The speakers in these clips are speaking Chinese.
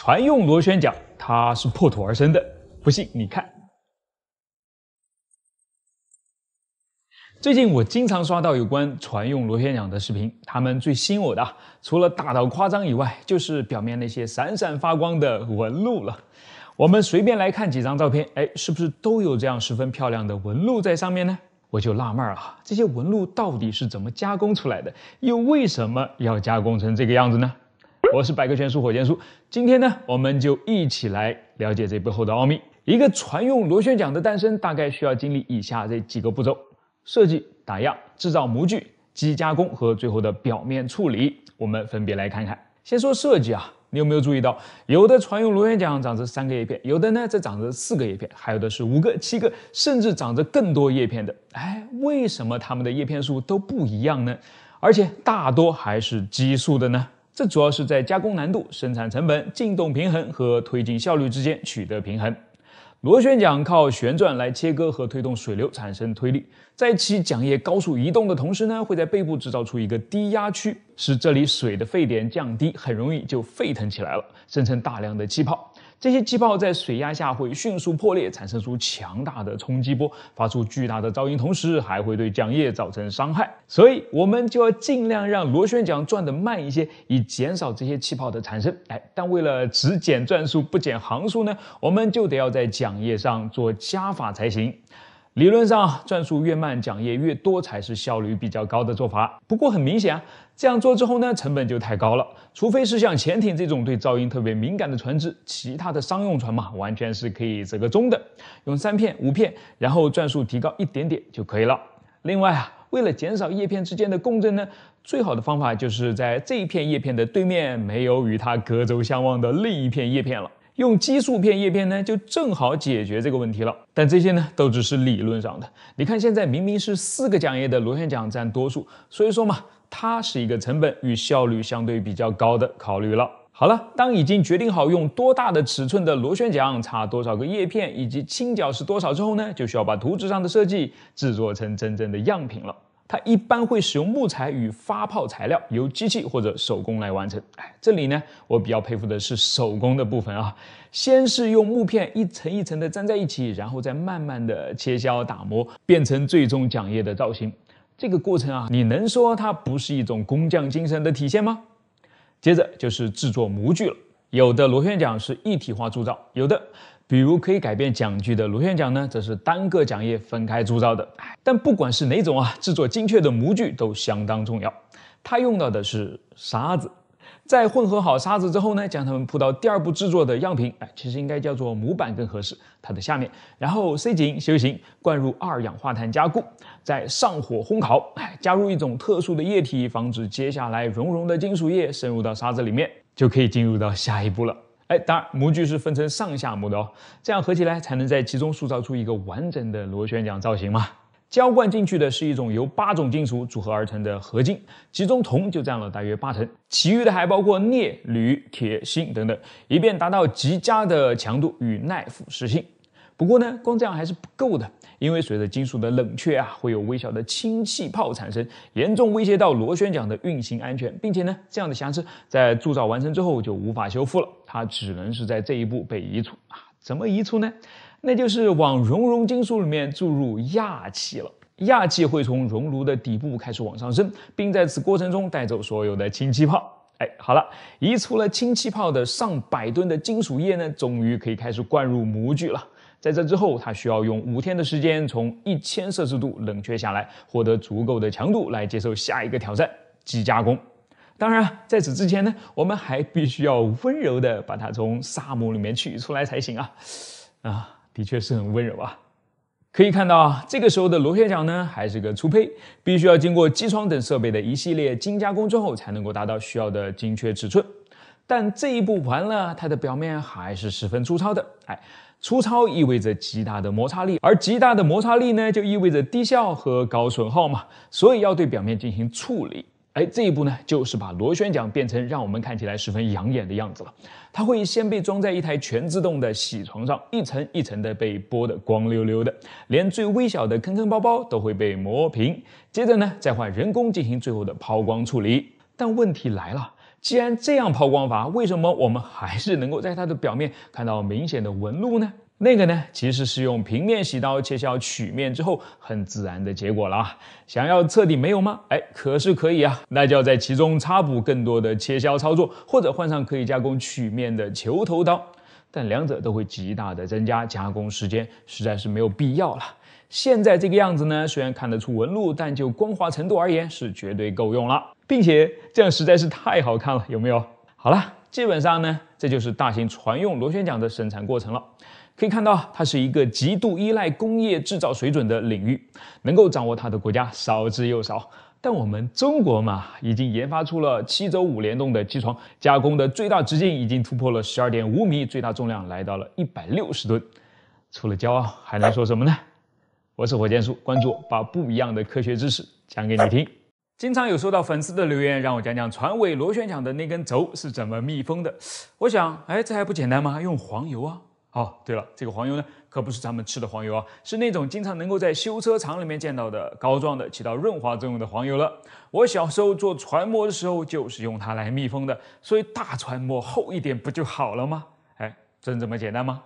船用螺旋桨它是破土而生的，不信你看。最近我经常刷到有关船用螺旋桨的视频，它们最吸引我的，除了大到夸张以外，就是表面那些闪闪发光的纹路了。我们随便来看几张照片，哎，是不是都有这样十分漂亮的纹路在上面呢？我就纳闷了，这些纹路到底是怎么加工出来的？又为什么要加工成这个样子呢？我是百科全书火箭叔，今天呢，我们就一起来了解这背后的奥秘。一个船用螺旋桨的诞生，大概需要经历以下这几个步骤：设计、打样、制造模具、机加工和最后的表面处理。我们分别来看看。先说设计啊。你有没有注意到，有的船用螺旋桨长着三个叶片，有的呢则长着四个叶片，还有的是五个、七个，甚至长着更多叶片的。哎，为什么它们的叶片数都不一样呢？而且大多还是奇数的呢？这主要是在加工难度、生产成本、进动平衡和推进效率之间取得平衡。螺旋桨靠旋转来切割和推动水流产生推力，在其桨叶高速移动的同时呢，会在背部制造出一个低压区，使这里水的沸点降低，很容易就沸腾起来了，生成大量的气泡。这些气泡在水压下会迅速破裂，产生出强大的冲击波，发出巨大的噪音，同时还会对桨叶造成伤害。所以，我们就要尽量让螺旋桨转得慢一些，以减少这些气泡的产生。哎，但为了只减转速不减航速呢，我们就得要在桨叶上做加法才行。理论上，转速越慢，桨叶越多才是效率比较高的做法。不过很明显啊，这样做之后呢，成本就太高了。除非是像潜艇这种对噪音特别敏感的船只，其他的商用船嘛，完全是可以折个中的，用三片、五片，然后转速提高一点点就可以了。另外啊，为了减少叶片之间的共振呢，最好的方法就是在这一片叶片的对面没有与它隔轴相望的另一片叶片了。用奇数片叶片呢，就正好解决这个问题了。但这些呢，都只是理论上的。你看，现在明明是四个桨叶的螺旋桨占多数，所以说嘛，它是一个成本与效率相对比较高的考虑了。好了，当已经决定好用多大的尺寸的螺旋桨，插多少个叶片，以及倾角是多少之后呢，就需要把图纸上的设计制作成真正的样品了。它一般会使用木材与发泡材料，由机器或者手工来完成。哎，这里呢，我比较佩服的是手工的部分啊。先是用木片一层一层的粘在一起，然后再慢慢的切削打磨，变成最终桨叶的造型。这个过程啊，你能说它不是一种工匠精神的体现吗？接着就是制作模具了。有的螺旋桨是一体化铸造，有的。比如可以改变桨距的螺旋桨呢，则是单个桨叶分开铸造的。但不管是哪种啊，制作精确的模具都相当重要。它用到的是沙子，在混合好沙子之后呢，将它们铺到第二步制作的样品，哎，其实应该叫做模板更合适。它的下面，然后塞紧修形，灌入二氧化碳加固，再上火烘烤，哎，加入一种特殊的液体，防止接下来熔融的金属液渗入到沙子里面，就可以进入到下一步了。哎，当然，模具是分成上下模的哦，这样合起来才能在其中塑造出一个完整的螺旋桨造型嘛。浇灌进去的是一种由八种金属组合而成的合金，其中铜就占了大约八成，其余的还包括镍、铝、铁、锌等等，以便达到极佳的强度与耐腐蚀性。不过呢，光这样还是不够的。因为随着金属的冷却啊，会有微小的氢气泡产生，严重威胁到螺旋桨的运行安全，并且呢，这样的瑕疵在铸造完成之后就无法修复了，它只能是在这一步被移除啊。怎么移除呢？那就是往熔融金属里面注入氩气了。氩气会从熔炉的底部开始往上升，并在此过程中带走所有的氢气泡。哎，好了，移除了氢气泡的上百吨的金属液呢，终于可以开始灌入模具了。在这之后，它需要用五天的时间从一千摄氏度冷却下来，获得足够的强度来接受下一个挑战——机加工。当然，在此之前呢，我们还必须要温柔的把它从沙漠里面取出来才行啊！啊，的确是很温柔啊。可以看到，这个时候的螺旋桨呢，还是个初胚，必须要经过机床等设备的一系列精加工之后，才能够达到需要的精确尺寸。但这一步完了，它的表面还是十分粗糙的。哎。粗糙意味着极大的摩擦力，而极大的摩擦力呢，就意味着低效和高损耗嘛。所以要对表面进行处理。哎，这一步呢，就是把螺旋桨变成让我们看起来十分养眼的样子了。它会先被装在一台全自动的铣床上，一层一层的被剥得光溜溜的，连最微小的坑坑包包都会被磨平。接着呢，再换人工进行最后的抛光处理。但问题来了。既然这样抛光法，为什么我们还是能够在它的表面看到明显的纹路呢？那个呢，其实是用平面洗刀切削曲面之后很自然的结果了啊。想要彻底没有吗？哎，可是可以啊，那就要在其中插补更多的切削操作，或者换上可以加工曲面的球头刀。但两者都会极大的增加加工时间，实在是没有必要了。现在这个样子呢，虽然看得出纹路，但就光滑程度而言是绝对够用了，并且这样实在是太好看了，有没有？好了，基本上呢，这就是大型船用螺旋桨的生产过程了。可以看到，它是一个极度依赖工业制造水准的领域，能够掌握它的国家少之又少。但我们中国嘛，已经研发出了七轴五联动的机床，加工的最大直径已经突破了十二点五米，最大重量来到了一百六十吨。除了骄傲，还能说什么呢？我是火箭叔，关注我把不一样的科学知识讲给你听。经常有收到粉丝的留言，让我讲讲船尾螺旋桨的那根轴是怎么密封的。我想，哎，这还不简单吗？用黄油啊。哦，对了，这个黄油呢，可不是咱们吃的黄油啊，是那种经常能够在修车厂里面见到的膏状的，起到润滑作用的黄油了。我小时候做船模的时候，就是用它来密封的。所以大船模厚一点不就好了吗？真这么简单吗？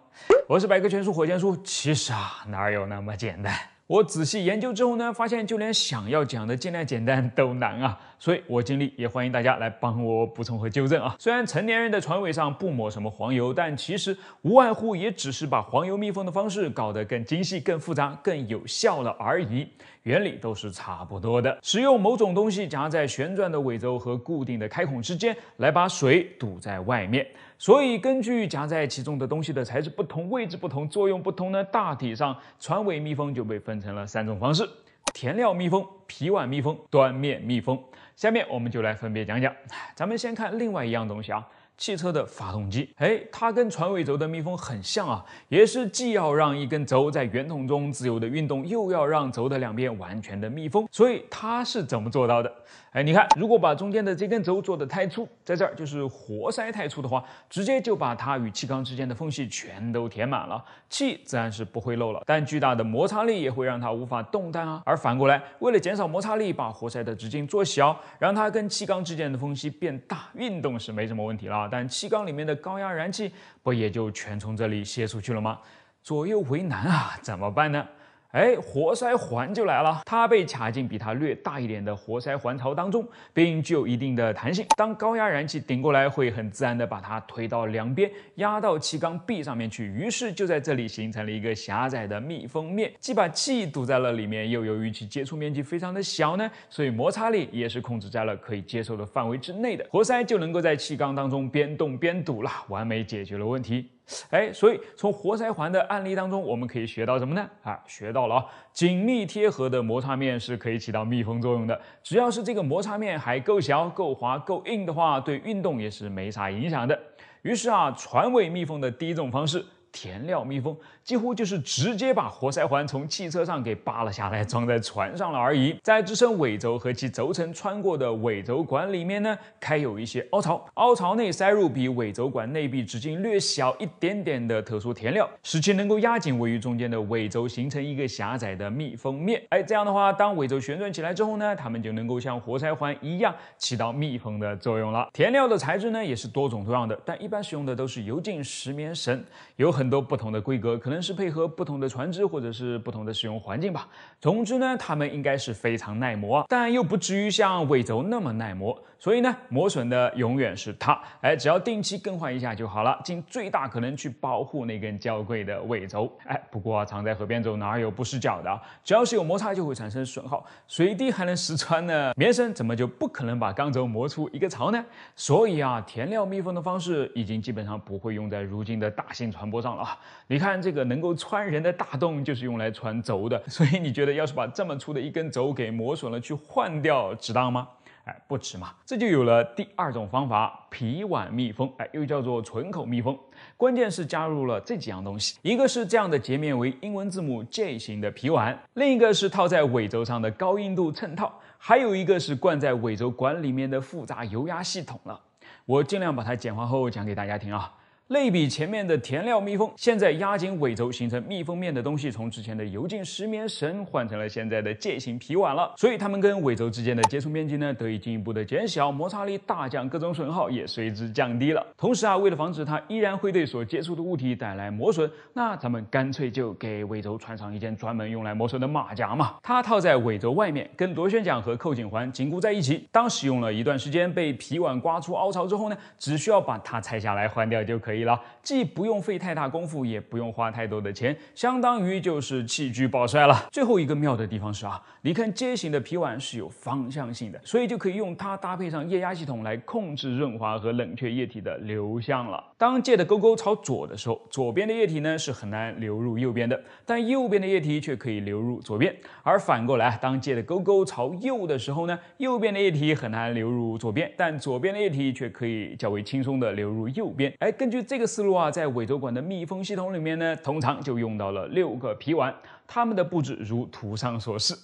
我是百科全书火箭叔，其实啊，哪有那么简单？我仔细研究之后呢，发现就连想要讲的尽量简单都难啊，所以我尽力也欢迎大家来帮我补充和纠正啊。虽然成年人的船尾上不抹什么黄油，但其实无外乎也只是把黄油密封的方式搞得更精细、更复杂、更有效了而已。原理都是差不多的，使用某种东西夹在旋转的尾轴和固定的开孔之间，来把水堵在外面。所以根据夹在其中的东西的材质不同、位置不同、作用不同呢，大体上船尾密封就被分成了三种方式：填料密封、皮碗密封、端面密封。下面我们就来分别讲讲。咱们先看另外一样东西啊。汽车的发动机，哎，它跟船尾轴的密封很像啊，也是既要让一根轴在圆筒中自由的运动，又要让轴的两边完全的密封。所以它是怎么做到的？哎，你看，如果把中间的这根轴做的太粗，在这儿就是活塞太粗的话，直接就把它与气缸之间的缝隙全都填满了，气自然是不会漏了，但巨大的摩擦力也会让它无法动弹啊。而反过来，为了减少摩擦力，把活塞的直径做小，让它跟气缸之间的缝隙变大，运动是没什么问题了。但气缸里面的高压燃气不也就全从这里泄出去了吗？左右为难啊，怎么办呢？哎，活塞环就来了，它被卡进比它略大一点的活塞环槽当中，并具有一定的弹性。当高压燃气顶过来，会很自然的把它推到两边，压到气缸壁上面去。于是就在这里形成了一个狭窄的密封面，既把气堵在了里面，又由于其接触面积非常的小呢，所以摩擦力也是控制在了可以接受的范围之内的。活塞就能够在气缸当中边动边堵了，完美解决了问题。哎，所以从活塞环的案例当中，我们可以学到什么呢？啊，学到了啊，紧密贴合的摩擦面是可以起到密封作用的。只要是这个摩擦面还够小、够滑、够硬的话，对运动也是没啥影响的。于是啊，船尾密封的第一种方式。填料密封几乎就是直接把活塞环从汽车上给扒了下来，装在船上了而已。在支撑尾轴和其轴承穿过的尾轴管里面呢，开有一些凹槽，凹槽内塞入比尾轴管内壁直径略小一点点的特殊填料，使其能够压紧位于中间的尾轴，形成一个狭窄的密封面。哎，这样的话，当尾轴旋转起来之后呢，它们就能够像活塞环一样起到密封的作用了。填料的材质呢，也是多种多样的，但一般使用的都是油浸石棉绳，有很。多不同的规格，可能是配合不同的船只，或者是不同的使用环境吧。总之呢，它们应该是非常耐磨，但又不至于像尾轴那么耐磨。所以呢，磨损的永远是它。哎，只要定期更换一下就好了，尽最大可能去保护那根娇贵的尾轴。哎，不过啊常在河边走，哪有不湿脚的？只要是有摩擦，就会产生损耗，水滴还能湿穿呢。棉绳怎么就不可能把钢轴磨出一个槽呢？所以啊，填料密封的方式已经基本上不会用在如今的大型船舶上了啊。你看这个能够穿人的大洞，就是用来穿轴的。所以你觉得要是把这么粗的一根轴给磨损了，去换掉，值当吗？哎，不止嘛，这就有了第二种方法，皮碗密封，哎，又叫做纯口密封。关键是加入了这几样东西，一个是这样的截面为英文字母 J 型的皮碗，另一个是套在尾轴上的高硬度衬套，还有一个是灌在尾轴管里面的复杂油压系统了。我尽量把它简化后讲给大家听啊。类比前面的填料密封，现在压紧尾轴形成密封面的东西，从之前的油浸石棉绳换成了现在的介形皮碗了。所以它们跟尾轴之间的接触面积呢得以进一步的减小，摩擦力大降，各种损耗也随之降低了。同时啊，为了防止它依然会对所接触的物体带来磨损，那咱们干脆就给尾轴穿上一件专门用来磨损的马甲嘛。它套在尾轴外面，跟螺旋桨和扣紧环紧固在一起。当使用了一段时间，被皮碗刮出凹槽之后呢，只需要把它拆下来换掉就可以。了，既不用费太大功夫，也不用花太多的钱，相当于就是器具暴晒了。最后一个妙的地方是啊，你看阶型的皮碗是有方向性的，所以就可以用它搭配上液压系统来控制润滑和冷却液体的流向了。当界的沟沟朝左的时候，左边的液体呢是很难流入右边的，但右边的液体却可以流入左边。而反过来，当界的沟沟朝右的时候呢，右边的液体很难流入左边，但左边的液体却可以较为轻松的流入右边。哎，根据这个思路啊，在尾轴管的密封系统里面呢，通常就用到了六个皮碗，它们的布置如图上所示。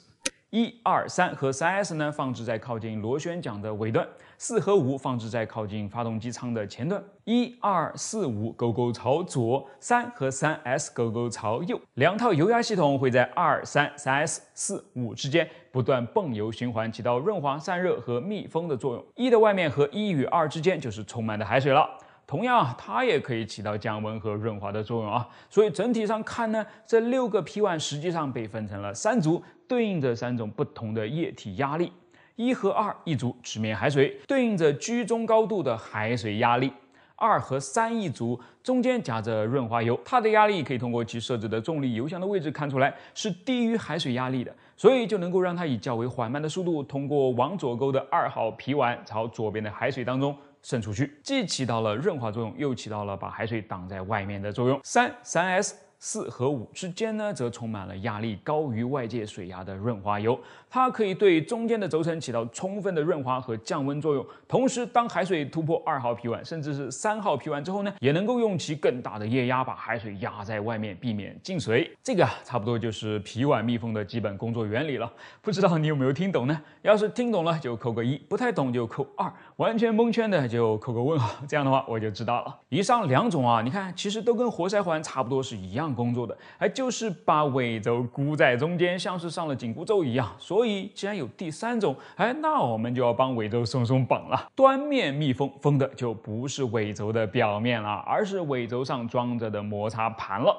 一、二、三和三 S 呢放置在靠近螺旋桨的尾端，四和五放置在靠近发动机舱的前端。一、二、四、五勾勾朝左，三和三 S 勾勾朝右。两套油压系统会在二、三、三 S、四、五之间不断泵油循环，起到润滑、散热和密封的作用。一的外面和一与二之间就是充满的海水了。同样，它也可以起到降温和润滑的作用啊。所以整体上看呢，这六个皮碗实际上被分成了三组，对应着三种不同的液体压力。一和二一组直面海水，对应着居中高度的海水压力。二和三一组中间夹着润滑油，它的压力可以通过其设置的重力油箱的位置看出来，是低于海水压力的，所以就能够让它以较为缓慢的速度通过往左勾的二号皮碗朝左边的海水当中。渗出去，既起到了润滑作用，又起到了把海水挡在外面的作用。三三 S。四和五之间呢，则充满了压力高于外界水压的润滑油，它可以对中间的轴承起到充分的润滑和降温作用。同时，当海水突破二号皮碗，甚至是三号皮碗之后呢，也能够用其更大的液压把海水压在外面，避免进水。这个啊，差不多就是皮碗密封的基本工作原理了。不知道你有没有听懂呢？要是听懂了就扣个一，不太懂就扣二，完全蒙圈的就扣个问号。这样的话我就知道了。以上两种啊，你看其实都跟活塞环差不多是一样。工作的，哎，就是把尾轴箍在中间，像是上了紧箍咒一样。所所以，既然有第三种，哎，那我们就要帮尾轴松松绑了。端面密封，封的就不是尾轴的表面了，而是尾轴上装着的摩擦盘了。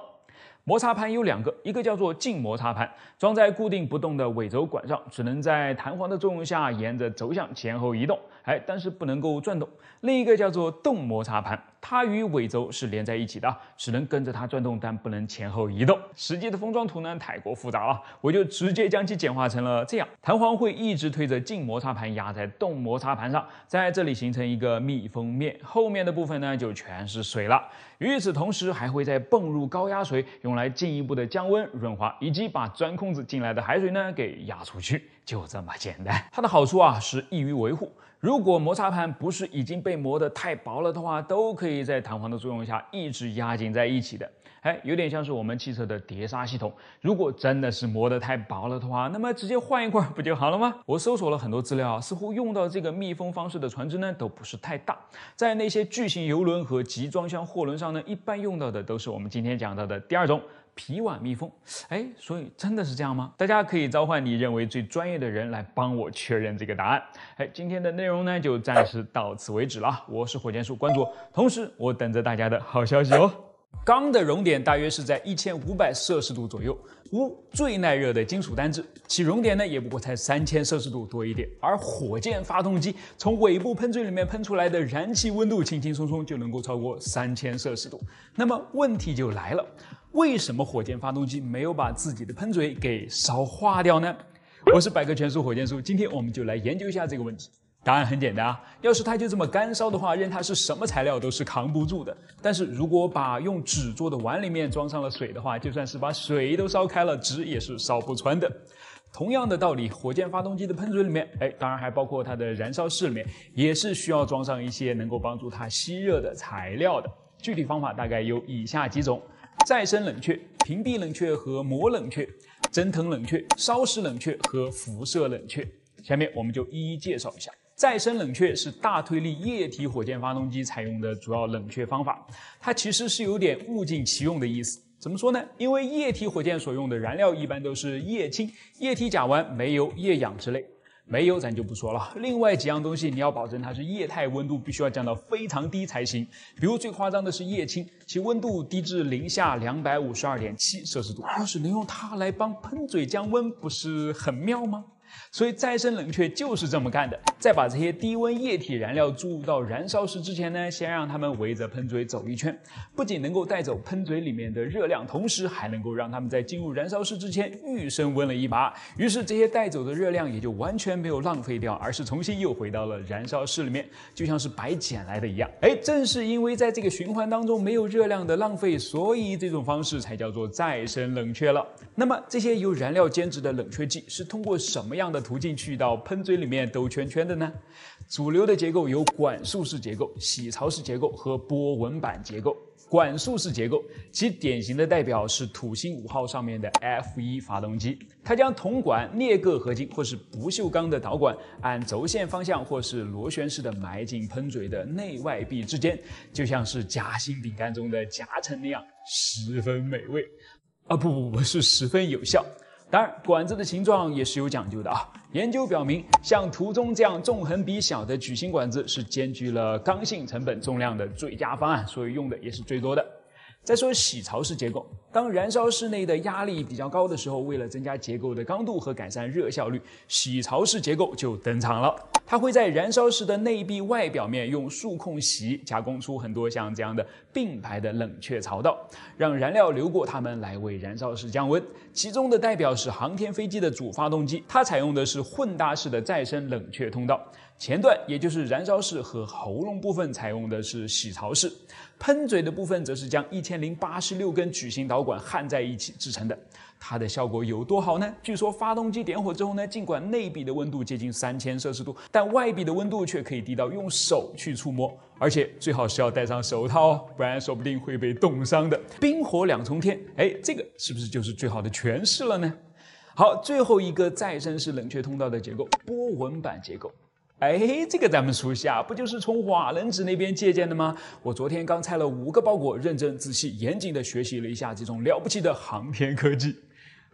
摩擦盘有两个，一个叫做静摩擦盘，装在固定不动的尾轴管上，只能在弹簧的作用下沿着轴向前后移动，哎，但是不能够转动。另一个叫做动摩擦盘。它与尾轴是连在一起的，只能跟着它转动，但不能前后移动。实际的封装图呢太过复杂了，我就直接将其简化成了这样：弹簧会一直推着静摩擦盘压在动摩擦盘上，在这里形成一个密封面，后面的部分呢就全是水了。与此同时，还会再泵入高压水，用来进一步的降温润滑，以及把钻空子进来的海水呢给压出去。就这么简单。它的好处啊是易于维护。如果摩擦盘不是已经被磨得太薄了的话，都可以在弹簧的作用下一直压紧在一起的。哎，有点像是我们汽车的碟刹系统。如果真的是磨得太薄了的话，那么直接换一块不就好了吗？我搜索了很多资料啊，似乎用到这个密封方式的船只呢都不是太大。在那些巨型游轮和集装箱货轮上呢，一般用到的都是我们今天讲到的第二种。皮碗密封，哎，所以真的是这样吗？大家可以召唤你认为最专业的人来帮我确认这个答案。哎，今天的内容呢就暂时到此为止了。我是火箭叔，关注我，同时我等着大家的好消息哦。钢的熔点大约是在一千五百摄氏度左右，钨最耐热的金属单质，其熔点呢也不过才三千摄氏度多一点。而火箭发动机从尾部喷嘴里面喷出来的燃气温度，轻轻松松就能够超过三千摄氏度。那么问题就来了。为什么火箭发动机没有把自己的喷嘴给烧化掉呢？我是百科全书火箭叔，今天我们就来研究一下这个问题。答案很简单啊，要是它就这么干烧的话，任它是什么材料都是扛不住的。但是如果把用纸做的碗里面装上了水的话，就算是把水都烧开了，纸也是烧不穿的。同样的道理，火箭发动机的喷嘴里面，哎，当然还包括它的燃烧室里面，也是需要装上一些能够帮助它吸热的材料的。具体方法大概有以下几种。再生冷却、屏蔽冷却和膜冷却、蒸腾冷却、烧蚀冷却和辐射冷却，下面我们就一一介绍一下。再生冷却是大推力液体火箭发动机采用的主要冷却方法，它其实是有点物尽其用的意思。怎么说呢？因为液体火箭所用的燃料一般都是液氢、液体甲烷、煤油、液氧之类。煤油咱就不说了，另外几样东西你要保证它是液态，温度必须要降到非常低才行。比如最夸张的是液氢，其温度低至零下两百五十二点七摄氏度，要是能用它来帮喷嘴降温，不是很妙吗？所以再生冷却就是这么干的。在把这些低温液体燃料注入到燃烧室之前呢，先让它们围着喷嘴走一圈，不仅能够带走喷嘴里面的热量，同时还能够让它们在进入燃烧室之前预升温了一把。于是这些带走的热量也就完全没有浪费掉，而是重新又回到了燃烧室里面，就像是白捡来的一样。哎，正是因为在这个循环当中没有热量的浪费，所以这种方式才叫做再生冷却了。那么这些由燃料兼职的冷却剂是通过什么样的途径去到喷嘴里面兜圈圈的呢？主流的结构有管束式结构、洗槽式结构和波纹板结构。管束式结构，其典型的代表是土星五号上面的 F1 发动机。它将铜管、镍铬合金或是不锈钢的导管按轴线方向或是螺旋式的埋进喷嘴的内外壁之间，就像是夹心饼干中的夹层那样，十分美味。啊，不不不是十分有效。当然，管子的形状也是有讲究的啊。研究表明，像图中这样纵横比小的矩形管子是兼具了刚性、成本、重量的最佳方案，所以用的也是最多的。再说洗槽式结构，当燃烧室内的压力比较高的时候，为了增加结构的刚度和改善热效率，洗槽式结构就登场了。它会在燃烧室的内壁外表面用数控洗加工出很多像这样的并排的冷却槽道，让燃料流过它们来为燃烧室降温。其中的代表是航天飞机的主发动机，它采用的是混搭式的再生冷却通道。前段也就是燃烧室和喉咙部分采用的是洗槽式，喷嘴的部分则是将一千零八十六根矩形导管焊在一起制成的。它的效果有多好呢？据说发动机点火之后呢，尽管内壁的温度接近三千摄氏度，但外壁的温度却可以低到用手去触摸，而且最好是要戴上手套哦，不然说不定会被冻伤的。冰火两重天，哎，这个是不是就是最好的诠释了呢？好，最后一个再生式冷却通道的结构——波纹板结构。哎，这个咱们熟悉啊，不就是从瓦楞纸那边借鉴的吗？我昨天刚拆了五个包裹，认真、仔细、严谨地学习了一下这种了不起的航天科技。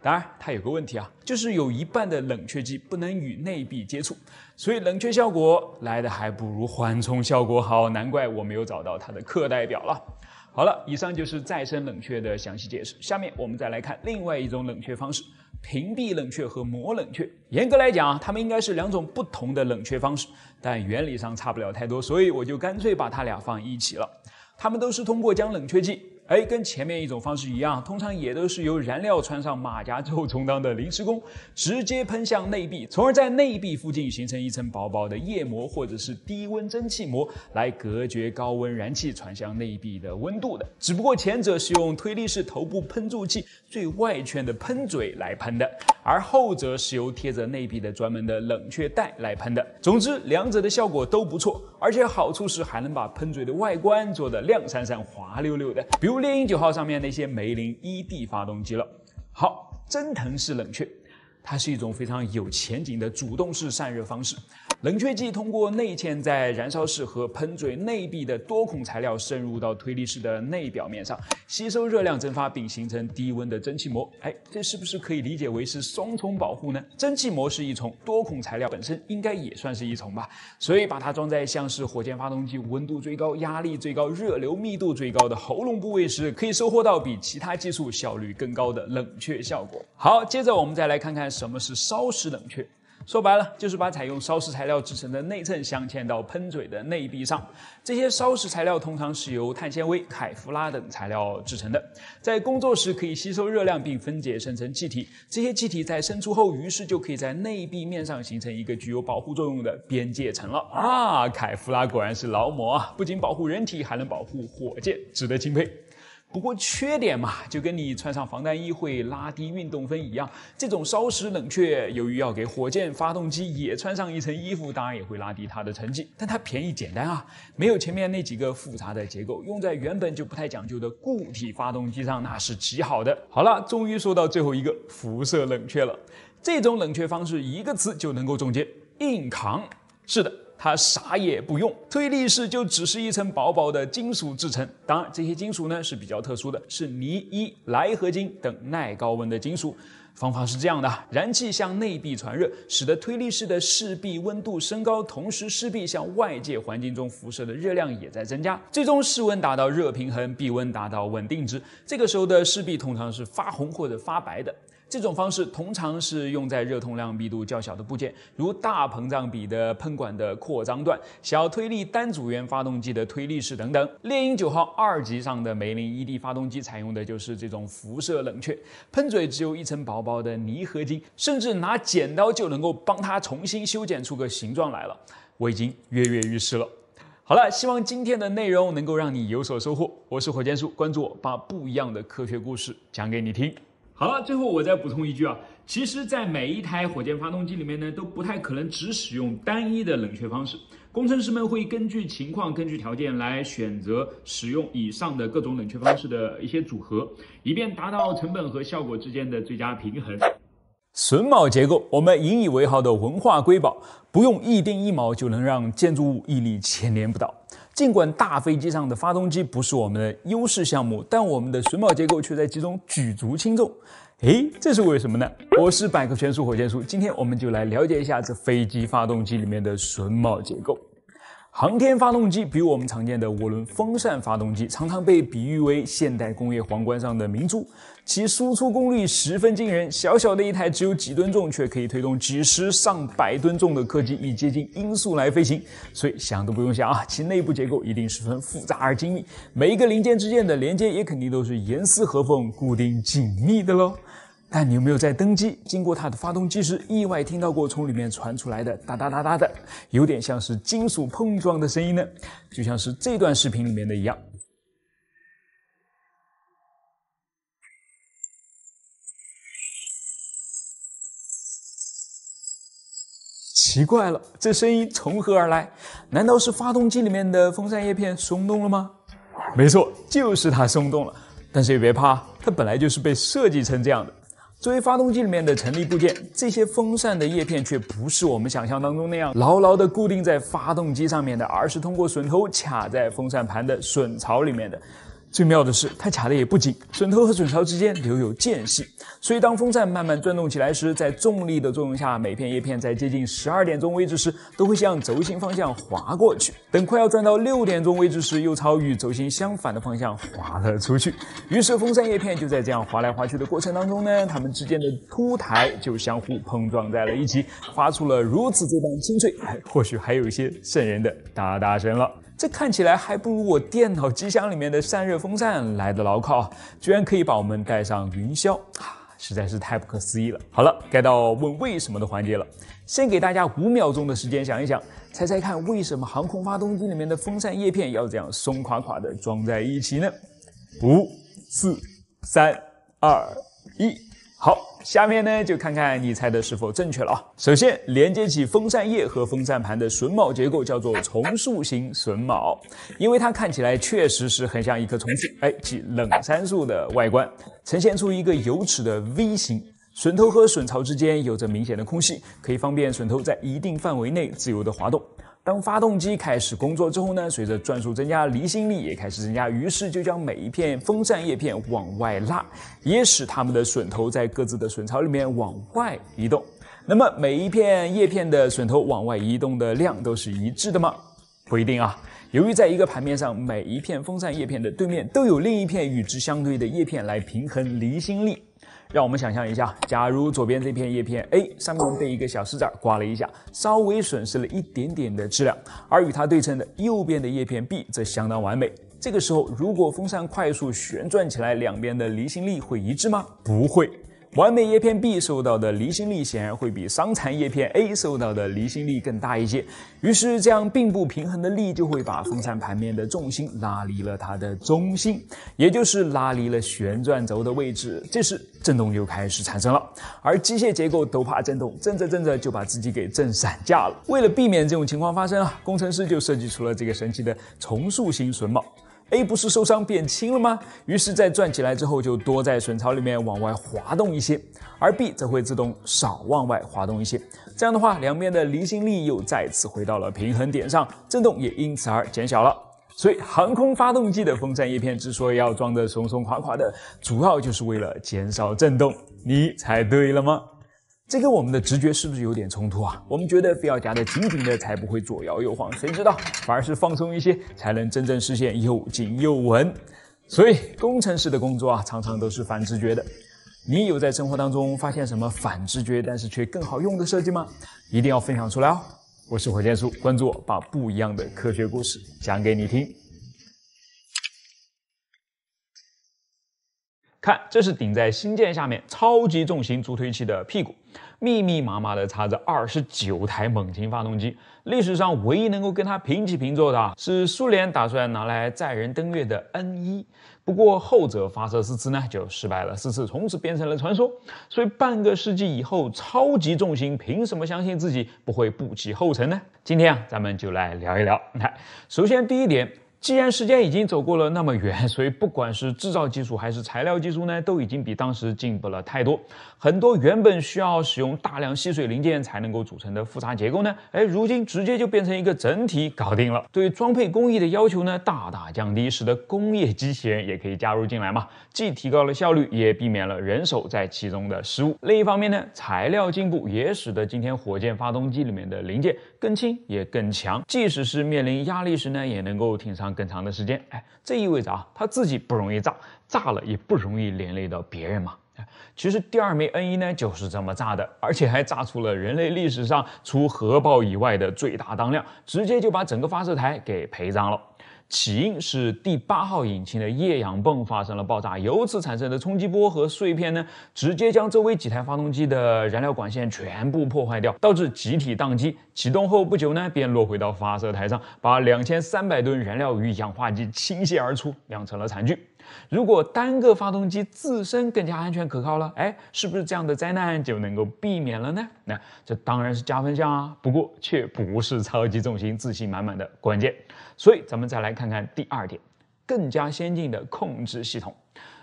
当然，它有个问题啊，就是有一半的冷却剂不能与内壁接触，所以冷却效果来的还不如缓冲效果好，难怪我没有找到它的课代表了。好了，以上就是再生冷却的详细解释。下面我们再来看另外一种冷却方式——屏蔽冷却和膜冷却。严格来讲啊，它们应该是两种不同的冷却方式，但原理上差不了太多，所以我就干脆把它俩放一起了。它们都是通过将冷却剂。哎，跟前面一种方式一样，通常也都是由燃料穿上马甲之后充当的临时工，直接喷向内壁，从而在内壁附近形成一层薄薄的液膜或者是低温蒸汽膜，来隔绝高温燃气传向内壁的温度的。只不过前者是用推力式头部喷注器最外圈的喷嘴来喷的，而后者是由贴着内壁的专门的冷却带来喷的。总之，两者的效果都不错，而且好处是还能把喷嘴的外观做得亮闪闪、滑溜溜的，比如。猎鹰九号上面那些梅林 ED 发动机了。好，蒸腾式冷却，它是一种非常有前景的主动式散热方式。冷却剂通过内嵌在燃烧室和喷嘴内壁的多孔材料渗入到推力室的内表面上，吸收热量蒸发并形成低温的蒸汽膜。哎，这是不是可以理解为是双重保护呢？蒸汽膜是一重，多孔材料本身应该也算是一重吧。所以把它装在像是火箭发动机温度最高、压力最高、热流密度最高的喉咙部位时，可以收获到比其他技术效率更高的冷却效果。好，接着我们再来看看什么是烧蚀冷却。说白了，就是把采用烧蚀材料制成的内衬镶嵌到喷嘴的内壁上。这些烧蚀材料通常是由碳纤维、凯夫拉等材料制成的，在工作时可以吸收热量并分解生成气体。这些气体在伸出后，于是就可以在内壁面上形成一个具有保护作用的边界层了。啊，凯夫拉果然是劳模啊！不仅保护人体，还能保护火箭，值得钦佩。不过缺点嘛，就跟你穿上防弹衣会拉低运动分一样，这种烧蚀冷却，由于要给火箭发动机也穿上一层衣服，当然也会拉低它的成绩。但它便宜简单啊，没有前面那几个复杂的结构，用在原本就不太讲究的固体发动机上，那是极好的。好了，终于说到最后一个辐射冷却了。这种冷却方式一个词就能够总结：硬扛。是的。它啥也不用，推力士就只是一层薄薄的金属制成。当然，这些金属呢是比较特殊的，是尼伊莱合金等耐高温的金属。方法是这样的：燃气向内壁传热，使得推力式的室壁温度升高，同时室壁向外界环境中辐射的热量也在增加，最终室温达到热平衡，壁温达到稳定值。这个时候的室壁通常是发红或者发白的。这种方式通常是用在热通量密度较小的部件，如大膨胀比的喷管的扩张段、小推力单组元发动机的推力式等等。猎鹰九号二级上的梅林 ED 发动机采用的就是这种辐射冷却，喷嘴只有一层薄薄的泥合金，甚至拿剪刀就能够帮它重新修剪出个形状来了。我已经跃跃欲试了。好了，希望今天的内容能够让你有所收获。我是火箭叔，关注我，把不一样的科学故事讲给你听。好了，最后我再补充一句啊，其实，在每一台火箭发动机里面呢，都不太可能只使用单一的冷却方式。工程师们会根据情况、根据条件来选择使用以上的各种冷却方式的一些组合，以便达到成本和效果之间的最佳平衡。榫卯结构，我们引以为豪的文化瑰宝，不用一钉一铆就能让建筑物屹立千年不倒。尽管大飞机上的发动机不是我们的优势项目，但我们的榫卯结构却在其中举足轻重。诶，这是为什么呢？我是百科全书火箭叔，今天我们就来了解一下这飞机发动机里面的榫卯结构。航天发动机比我们常见的涡轮风扇发动机常常被比喻为现代工业皇冠上的明珠，其输出功率十分惊人。小小的一台只有几吨重，却可以推动几十上百吨重的客机以接近音速来飞行。所以想都不用想啊，其内部结构一定十分复杂而精密，每一个零件之间的连接也肯定都是严丝合缝、固定紧密的喽。但你有没有在登机经过它的发动机时，意外听到过从里面传出来的哒哒哒哒的，有点像是金属碰撞的声音呢？就像是这段视频里面的一样。奇怪了，这声音从何而来？难道是发动机里面的风扇叶片松动了吗？没错，就是它松动了。但是也别怕，它本来就是被设计成这样的。作为发动机里面的成立部件，这些风扇的叶片却不是我们想象当中那样牢牢地固定在发动机上面的，而是通过榫头卡在风扇盘的榫槽里面的。最妙的是，它卡的也不紧，榫头和榫槽之间留有间隙，所以当风扇慢慢转动起来时，在重力的作用下，每片叶片在接近十二点钟位置时，都会向轴心方向滑过去；等快要转到六点钟位置时，又朝与轴心相反的方向滑了出去。于是，风扇叶片就在这样滑来滑去的过程当中呢，它们之间的凸台就相互碰撞在了一起，发出了如此这般清脆，或许还有一些瘆人的哒哒声了。这看起来还不如我电脑机箱里面的散热风扇来的牢靠，居然可以把我们带上云霄啊！实在是太不可思议了。好了，该到问为什么的环节了。先给大家五秒钟的时间想一想，猜猜看为什么航空发动机里面的风扇叶片要这样松垮垮的装在一起呢？五、四、三、二、一。好，下面呢就看看你猜的是否正确了啊。首先，连接起风扇叶和风扇盘的榫卯结构叫做重塑型榫卯，因为它看起来确实是很像一棵重树，哎，即冷杉树的外观，呈现出一个有齿的 V 型。榫头和榫槽之间有着明显的空隙，可以方便榫头在一定范围内自由的滑动。当发动机开始工作之后呢，随着转速增加，离心力也开始增加，于是就将每一片风扇叶片往外拉，也使它们的榫头在各自的榫槽里面往外移动。那么每一片叶片的榫头往外移动的量都是一致的吗？不一定啊。由于在一个盘面上，每一片风扇叶片的对面都有另一片与之相对的叶片来平衡离心力。让我们想象一下，假如左边这片叶片 A 上面被一个小石子刮了一下，稍微损失了一点点的质量，而与它对称的右边的叶片 B 则相当完美。这个时候，如果风扇快速旋转起来，两边的离心力会一致吗？不会。完美叶片 B 受到的离心力显然会比伤残叶片 A 受到的离心力更大一些，于是这样并不平衡的力就会把风扇盘面的重心拉离了它的中心，也就是拉离了旋转轴的位置，这时震动就开始产生了。而机械结构都怕震动，震着震着就把自己给震散架了。为了避免这种情况发生啊，工程师就设计出了这个神奇的重塑型榫卯。，A 不是受伤变轻了吗？于是，在转起来之后，就多在损槽里面往外滑动一些，而 B 则会自动少往外滑动一些。这样的话，两边的离心力又再次回到了平衡点上，震动也因此而减小了。所以，航空发动机的风扇叶片之所以要装得松松垮垮的，主要就是为了减少震动。你猜对了吗？这跟我们的直觉是不是有点冲突啊？我们觉得非要夹得紧紧的才不会左摇右晃，谁知道反而是放松一些才能真正实现又紧又稳。所以，工程师的工作啊，常常都是反直觉的。你有在生活当中发现什么反直觉但是却更好用的设计吗？一定要分享出来哦！我是火箭叔，关注我，把不一样的科学故事讲给你听。看，这是顶在星舰下面超级重型助推器的屁股，密密麻麻的插着二十九台猛禽发动机。历史上唯一能够跟它平起平坐的，是苏联打算拿来载人登月的 N 一。不过后者发射四次呢，就失败了四次，从此变成了传说。所以半个世纪以后，超级重型凭什么相信自己不会步其后尘呢？今天啊，咱们就来聊一聊。来，首先第一点。既然时间已经走过了那么远，所以不管是制造技术还是材料技术呢，都已经比当时进步了太多。很多原本需要使用大量吸水零件才能够组成的复杂结构呢，哎，如今直接就变成一个整体搞定了。对装配工艺的要求呢，大大降低，使得工业机器人也可以加入进来嘛，既提高了效率，也避免了人手在其中的失误。另一方面呢，材料进步也使得今天火箭发动机里面的零件更轻也更强，即使是面临压力时呢，也能够挺上。更长的时间，哎，这意味着啊，它自己不容易炸，炸了也不容易连累到别人嘛。其实第二枚 N 一呢就是这么炸的，而且还炸出了人类历史上除核爆以外的最大当量，直接就把整个发射台给陪葬了。起因是第八号引擎的液氧泵发生了爆炸，由此产生的冲击波和碎片呢，直接将周围几台发动机的燃料管线全部破坏掉，导致集体宕机。启动后不久呢，便落回到发射台上，把两千三百吨燃料与氧化剂倾泻而出，酿成了惨剧。如果单个发动机自身更加安全可靠了，哎，是不是这样的灾难就能够避免了呢？那这当然是加分项啊，不过却不是超级重型自信满满的关键。所以咱们再来看看第二点，更加先进的控制系统。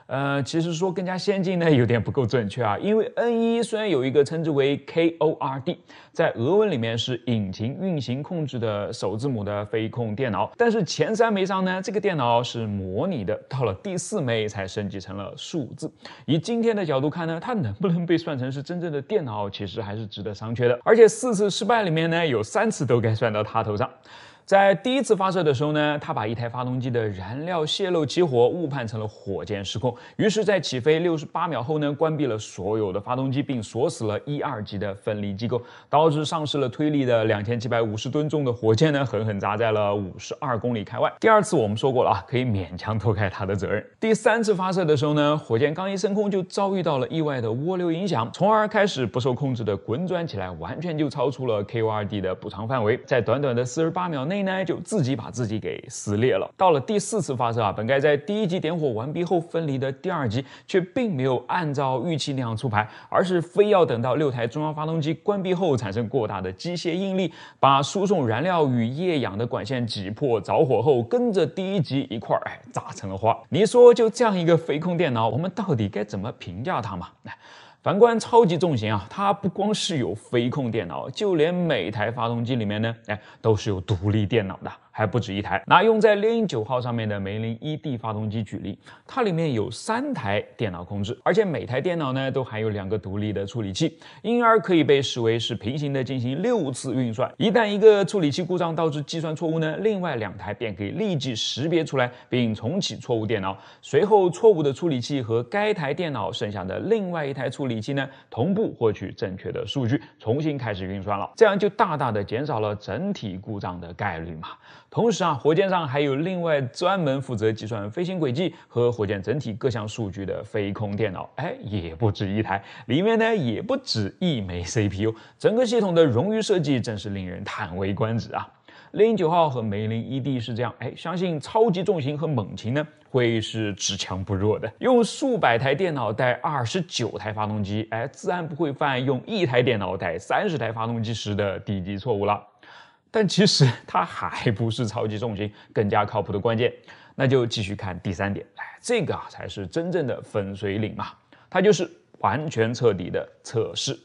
呃，其实说更加先进呢，有点不够准确啊。因为 N 一虽然有一个称之为 KORD，在俄文里面是引擎运行控制的首字母的飞控电脑，但是前三枚上呢，这个电脑是模拟的，到了第四枚才升级成了数字。以今天的角度看呢，它能不能被算成是真正的电脑，其实还是值得商榷的。而且四次失败里面呢，有三次都该算到他头上。在第一次发射的时候呢，他把一台发动机的燃料泄漏起火误判成了火箭失控，于是，在起飞六十八秒后呢，关闭了所有的发动机，并锁死了一二级的分离机构，导致丧失了推力的两千七百五十吨重的火箭呢，狠狠砸在了五十二公里开外。第二次我们说过了啊，可以勉强脱开他的责任。第三次发射的时候呢，火箭刚一升空就遭遇到了意外的涡流影响，从而开始不受控制的滚转起来，完全就超出了 KORD 的补偿范围，在短短的四十八秒内。内呢就自己把自己给撕裂了。到了第四次发射啊，本该在第一级点火完毕后分离的第二级，却并没有按照预期那样出牌，而是非要等到六台中央发动机关闭后产生过大的机械应力，把输送燃料与液氧的管线挤破着火后，跟着第一级一块儿哎炸成了花。你说就这样一个飞控电脑，我们到底该怎么评价它嘛？来。反观超级重型啊，它不光是有飞控电脑，就连每台发动机里面呢，哎，都是有独立电脑的。还不止一台。拿用在猎鹰九号上面的梅林一 D 发动机举例，它里面有三台电脑控制，而且每台电脑呢都含有两个独立的处理器，因而可以被视为是平行的进行六次运算。一旦一个处理器故障导致计算错误呢，另外两台便可以立即识别出来并重启错误电脑，随后错误的处理器和该台电脑剩下的另外一台处理器呢同步获取正确的数据，重新开始运算了，这样就大大的减少了整体故障的概率嘛。同时啊，火箭上还有另外专门负责计算飞行轨迹和火箭整体各项数据的飞控电脑，哎，也不止一台，里面呢也不止一枚 CPU，整个系统的冗余设计真是令人叹为观止啊。猎鹰九号和梅林 ED 是这样，哎，相信超级重型和猛禽呢会是只强不弱的，用数百台电脑带二十九台发动机，哎，自然不会犯用一台电脑带三十台发动机时的低级错误了。但其实 它还不是超级重型更加靠谱的关键。那就继续看第三点，哎，这个啊才是真正的分水岭嘛，它就是完全彻底的测试。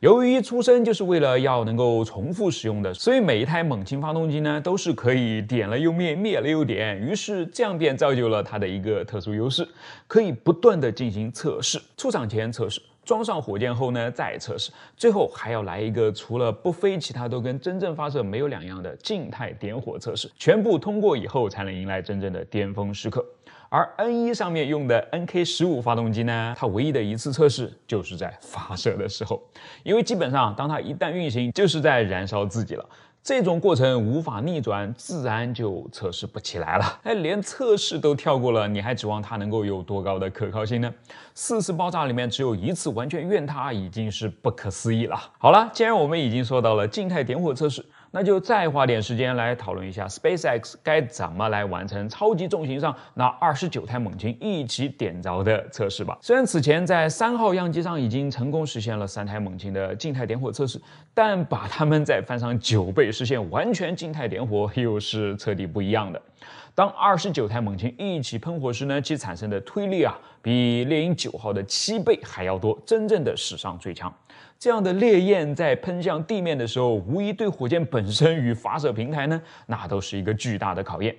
由于出生就是为了要能够重复使用的，所以每一台猛禽发动机呢都是可以点了又灭，灭了又点。于是这样便造就了它的一个特殊优势，可以不断的进行测试，出厂前测试。装上火箭后呢，再测试，最后还要来一个除了不飞，其他都跟真正发射没有两样的静态点火测试，全部通过以后才能迎来真正的巅峰时刻。而 N 一上面用的 NK 十五发动机呢，它唯一的一次测试就是在发射的时候，因为基本上当它一旦运行，就是在燃烧自己了。这种过程无法逆转，自然就测试不起来了。哎，连测试都跳过了，你还指望它能够有多高的可靠性呢？四次爆炸里面只有一次完全怨它，已经是不可思议了。好了，既然我们已经说到了静态点火测试。那就再花点时间来讨论一下 SpaceX 该怎么来完成超级重型上那二十九台猛禽一起点着的测试吧。虽然此前在三号样机上已经成功实现了三台猛禽的静态点火测试，但把它们再翻上九倍实现完全静态点火又是彻底不一样的。当二十九台猛禽一起喷火时呢，其产生的推力啊，比猎鹰九号的七倍还要多，真正的史上最强。这样的烈焰在喷向地面的时候，无疑对火箭本身与发射平台呢，那都是一个巨大的考验。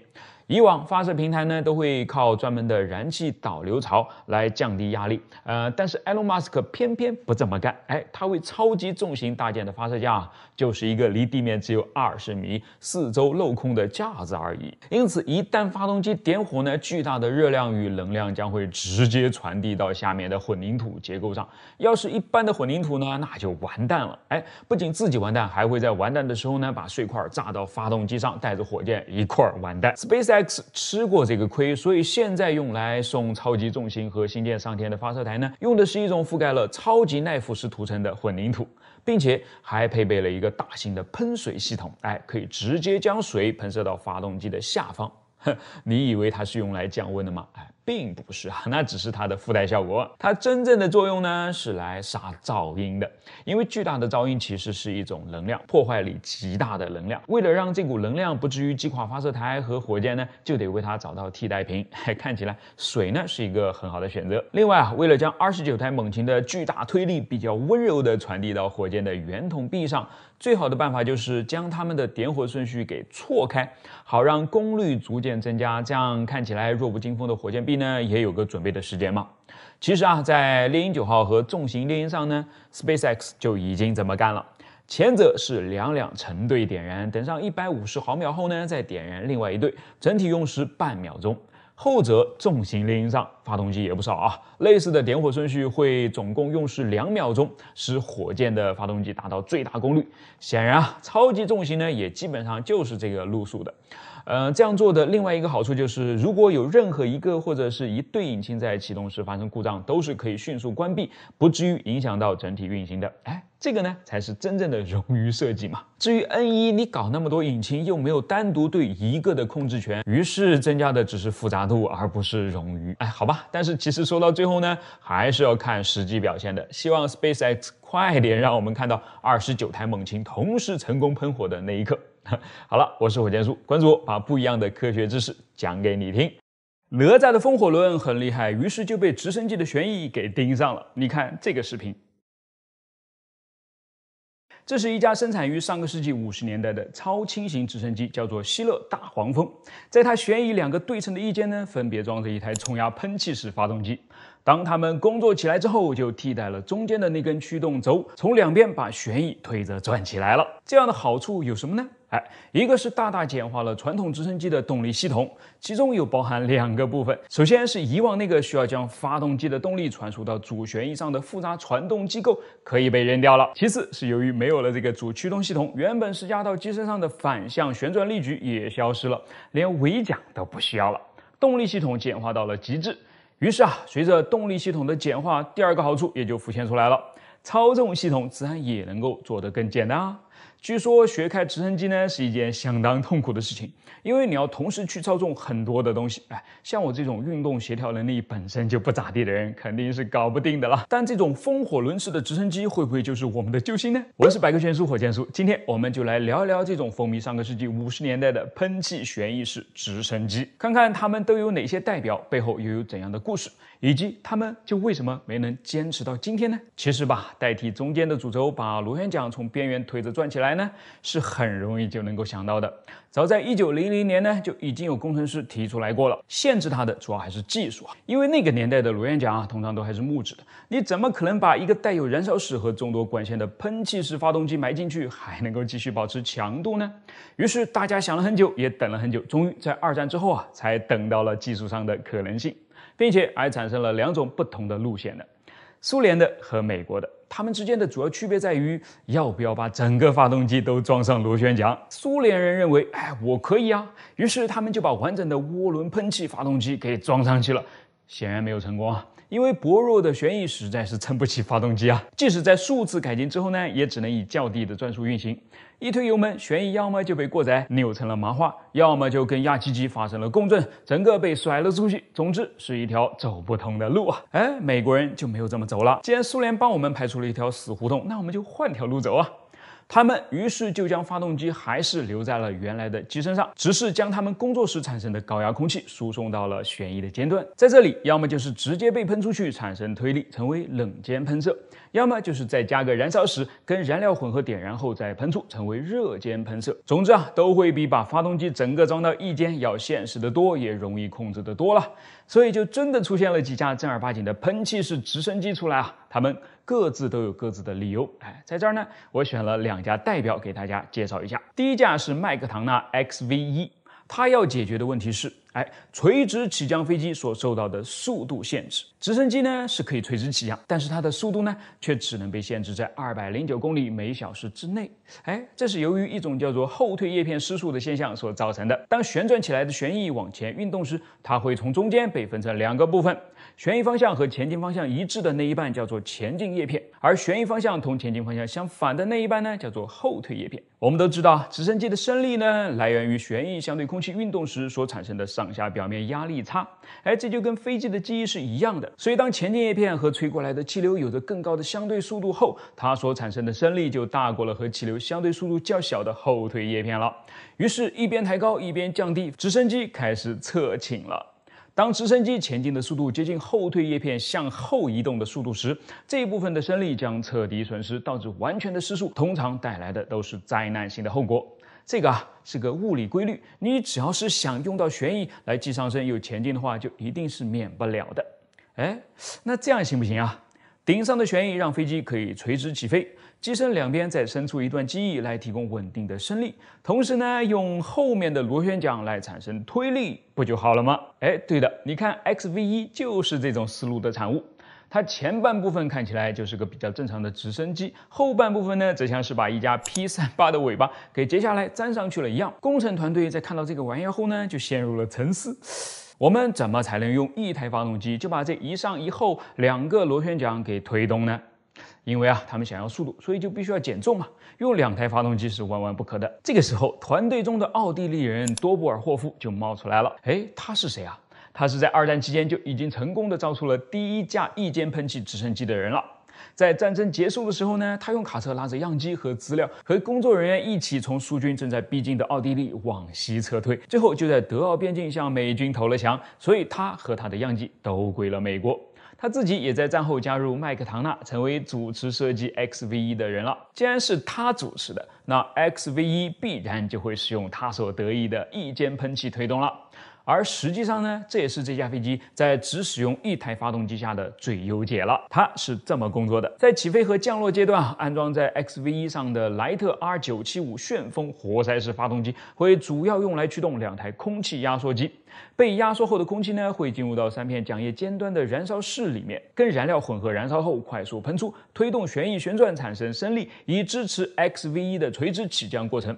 以往发射平台呢都会靠专门的燃气导流槽来降低压力，呃，但是埃隆·马斯克偏偏不这么干，哎，他为超级重型搭建的发射架就是一个离地面只有二十米、四周镂空的架子而已。因此，一旦发动机点火呢，巨大的热量与能量将会直接传递到下面的混凝土结构上。要是一般的混凝土呢，那就完蛋了，哎，不仅自己完蛋，还会在完蛋的时候呢，把碎块炸到发动机上，带着火箭一块儿完蛋。SpaceX。X 吃过这个亏，所以现在用来送超级重型和星舰上天的发射台呢，用的是一种覆盖了超级耐腐蚀涂层的混凝土，并且还配备了一个大型的喷水系统，哎，可以直接将水喷射到发动机的下方。你以为它是用来降温的吗？哎。并不是啊，那只是它的附带效果。它真正的作用呢，是来杀噪音的。因为巨大的噪音其实是一种能量，破坏力极大的能量。为了让这股能量不至于击垮发射台和火箭呢，就得为它找到替代品。看起来水呢是一个很好的选择。另外啊，为了将二十九台猛禽的巨大推力比较温柔的传递到火箭的圆筒壁上，最好的办法就是将它们的点火顺序给错开，好让功率逐渐增加。这样看起来弱不禁风的火箭臂。呢也有个准备的时间嘛。其实啊，在猎鹰九号和重型猎鹰上呢，SpaceX 就已经这么干了。前者是两两成对点燃，等上一百五十毫秒后呢，再点燃另外一对，整体用时半秒钟。后者重型猎鹰上发动机也不少啊，类似的点火顺序会总共用时两秒钟，使火箭的发动机达到最大功率。显然啊，超级重型呢也基本上就是这个路数的。呃，这样做的另外一个好处就是，如果有任何一个或者是一对引擎在启动时发生故障，都是可以迅速关闭，不至于影响到整体运行的。哎，这个呢才是真正的冗余设计嘛。至于 N 一，你搞那么多引擎，又没有单独对一个的控制权，于是增加的只是复杂度，而不是冗余。哎，好吧，但是其实说到最后呢，还是要看实际表现的。希望 SpaceX 快点让我们看到二十九台猛禽同时成功喷火的那一刻。好了，我是火箭叔，关注我，把不一样的科学知识讲给你听。哪吒的风火轮很厉害，于是就被直升机的旋翼给盯上了。你看这个视频，这是一架生产于上个世纪五十年代的超轻型直升机，叫做希勒大黄蜂。在它旋翼两个对称的翼尖呢，分别装着一台冲压喷气式发动机。当它们工作起来之后，就替代了中间的那根驱动轴，从两边把旋翼推着转起来了。这样的好处有什么呢？哎，一个是大大简化了传统直升机的动力系统，其中又包含两个部分。首先是以往那个需要将发动机的动力传输到主旋翼上的复杂传动机构可以被扔掉了。其次是由于没有了这个主驱动系统，原本施加到机身上的反向旋转力矩也消失了，连尾桨都不需要了。动力系统简化到了极致。于是啊，随着动力系统的简化，第二个好处也就浮现出来了，操纵系统自然也能够做得更简单啊。据说学开直升机呢是一件相当痛苦的事情，因为你要同时去操纵很多的东西。哎，像我这种运动协调能力本身就不咋地的人，肯定是搞不定的了。但这种风火轮式的直升机会不会就是我们的救星呢？我是百科全书火箭叔，今天我们就来聊一聊这种风靡上个世纪五十年代的喷气旋翼式直升机，看看它们都有哪些代表，背后又有怎样的故事。以及他们就为什么没能坚持到今天呢？其实吧，代替中间的主轴，把螺旋桨从边缘推着转起来呢，是很容易就能够想到的。早在一九零零年呢，就已经有工程师提出来过了。限制它的主要还是技术啊，因为那个年代的螺旋桨啊，通常都还是木质的，你怎么可能把一个带有燃烧室和众多管线的喷气式发动机埋进去，还能够继续保持强度呢？于是大家想了很久，也等了很久，终于在二战之后啊，才等到了技术上的可能性。并且还产生了两种不同的路线的，苏联的和美国的，它们之间的主要区别在于要不要把整个发动机都装上螺旋桨。苏联人认为，哎，我可以啊，于是他们就把完整的涡轮喷气发动机给装上去了，显然没有成功啊。因为薄弱的旋翼实在是撑不起发动机啊，即使在数次改进之后呢，也只能以较低的转速运行。一推油门，悬疑要么就被过载扭成了麻花，要么就跟压机机发生了共振，整个被甩了出去。总之是一条走不通的路啊！哎，美国人就没有这么走了。既然苏联帮我们排除了一条死胡同，那我们就换条路走啊！他们于是就将发动机还是留在了原来的机身上，只是将他们工作时产生的高压空气输送到了旋翼的尖端，在这里要么就是直接被喷出去产生推力，成为冷间喷射，要么就是再加个燃烧室，跟燃料混合点燃后再喷出，成为热间喷射。总之啊，都会比把发动机整个装到翼间要现实的多，也容易控制的多了。所以就真的出现了几架正儿八经的喷气式直升机出来啊，他们。各自都有各自的理由，哎，在这儿呢，我选了两家代表给大家介绍一下。第一架是麦克唐纳 XV1，它要解决的问题是。哎，垂直起降飞机所受到的速度限制，直升机呢是可以垂直起降，但是它的速度呢却只能被限制在二百零九公里每小时之内。哎，这是由于一种叫做后退叶片失速的现象所造成的。当旋转起来的旋翼往前运动时，它会从中间被分成两个部分，旋翼方向和前进方向一致的那一半叫做前进叶片，而旋翼方向同前进方向相反的那一半呢叫做后退叶片。我们都知道，直升机的升力呢来源于旋翼相对空气运动时所产生的上下表面压力差，哎，这就跟飞机的机翼是一样的。所以，当前进叶片和吹过来的气流有着更高的相对速度后，它所产生的升力就大过了和气流相对速度较小的后退叶片了。于是，一边抬高一边降低，直升机开始侧倾了。当直升机前进的速度接近后退叶片向后移动的速度时，这一部分的升力将彻底损失，导致完全的失速，通常带来的都是灾难性的后果。这个啊是个物理规律，你只要是想用到旋翼来既上升又前进的话，就一定是免不了的。哎，那这样行不行啊？顶上的旋翼让飞机可以垂直起飞，机身两边再伸出一段机翼来提供稳定的升力，同时呢，用后面的螺旋桨来产生推力，不就好了吗？哎，对的，你看 XV1 就是这种思路的产物。它前半部分看起来就是个比较正常的直升机，后半部分呢，则像是把一架 P 三八的尾巴给截下来粘上去了一样。工程团队在看到这个玩意儿后呢，就陷入了沉思：我们怎么才能用一台发动机就把这一上一后两个螺旋桨给推动呢？因为啊，他们想要速度，所以就必须要减重嘛。用两台发动机是万万不可的。这个时候，团队中的奥地利人多布尔霍夫就冒出来了。哎，他是谁啊？他是在二战期间就已经成功的造出了第一架翼间喷气直升机的人了。在战争结束的时候呢，他用卡车拉着样机和资料，和工作人员一起从苏军正在逼近的奥地利往西撤退，最后就在德奥边境向美军投了降。所以他和他的样机都归了美国。他自己也在战后加入麦克唐纳，成为主持设计 XV 一的人了。既然是他主持的，那 XV 一必然就会使用他所得意的翼间喷气推动了。而实际上呢，这也是这架飞机在只使用一台发动机下的最优解了。它是这么工作的：在起飞和降落阶段，安装在 XV1 上的莱特 R975 旋风活塞式发动机会主要用来驱动两台空气压缩机。被压缩后的空气呢，会进入到三片桨叶尖端的燃烧室里面，跟燃料混合燃烧后快速喷出，推动旋翼旋转产生升力，以支持 XV1 的垂直起降过程。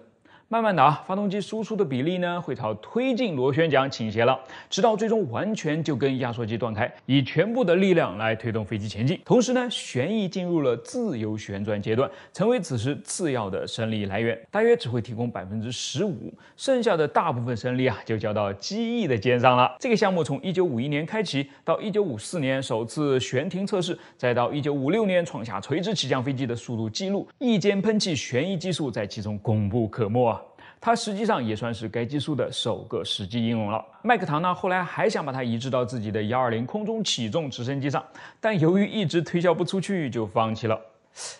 慢慢的啊，发动机输出的比例呢会朝推进螺旋桨倾斜了，直到最终完全就跟压缩机断开，以全部的力量来推动飞机前进。同时呢，旋翼进入了自由旋转阶段，成为此时次要的升力来源，大约只会提供百分之十五，剩下的大部分升力啊就交到机翼的肩上了。这个项目从一九五一年开启，到一九五四年首次悬停测试，再到一九五六年创下垂直起降飞机的速度记录，翼尖喷气旋翼技术在其中功不可没啊。它实际上也算是该技术的首个实际应用了。麦克唐纳后来还想把它移植到自己的幺二零空中起重直升机上，但由于一直推销不出去，就放弃了。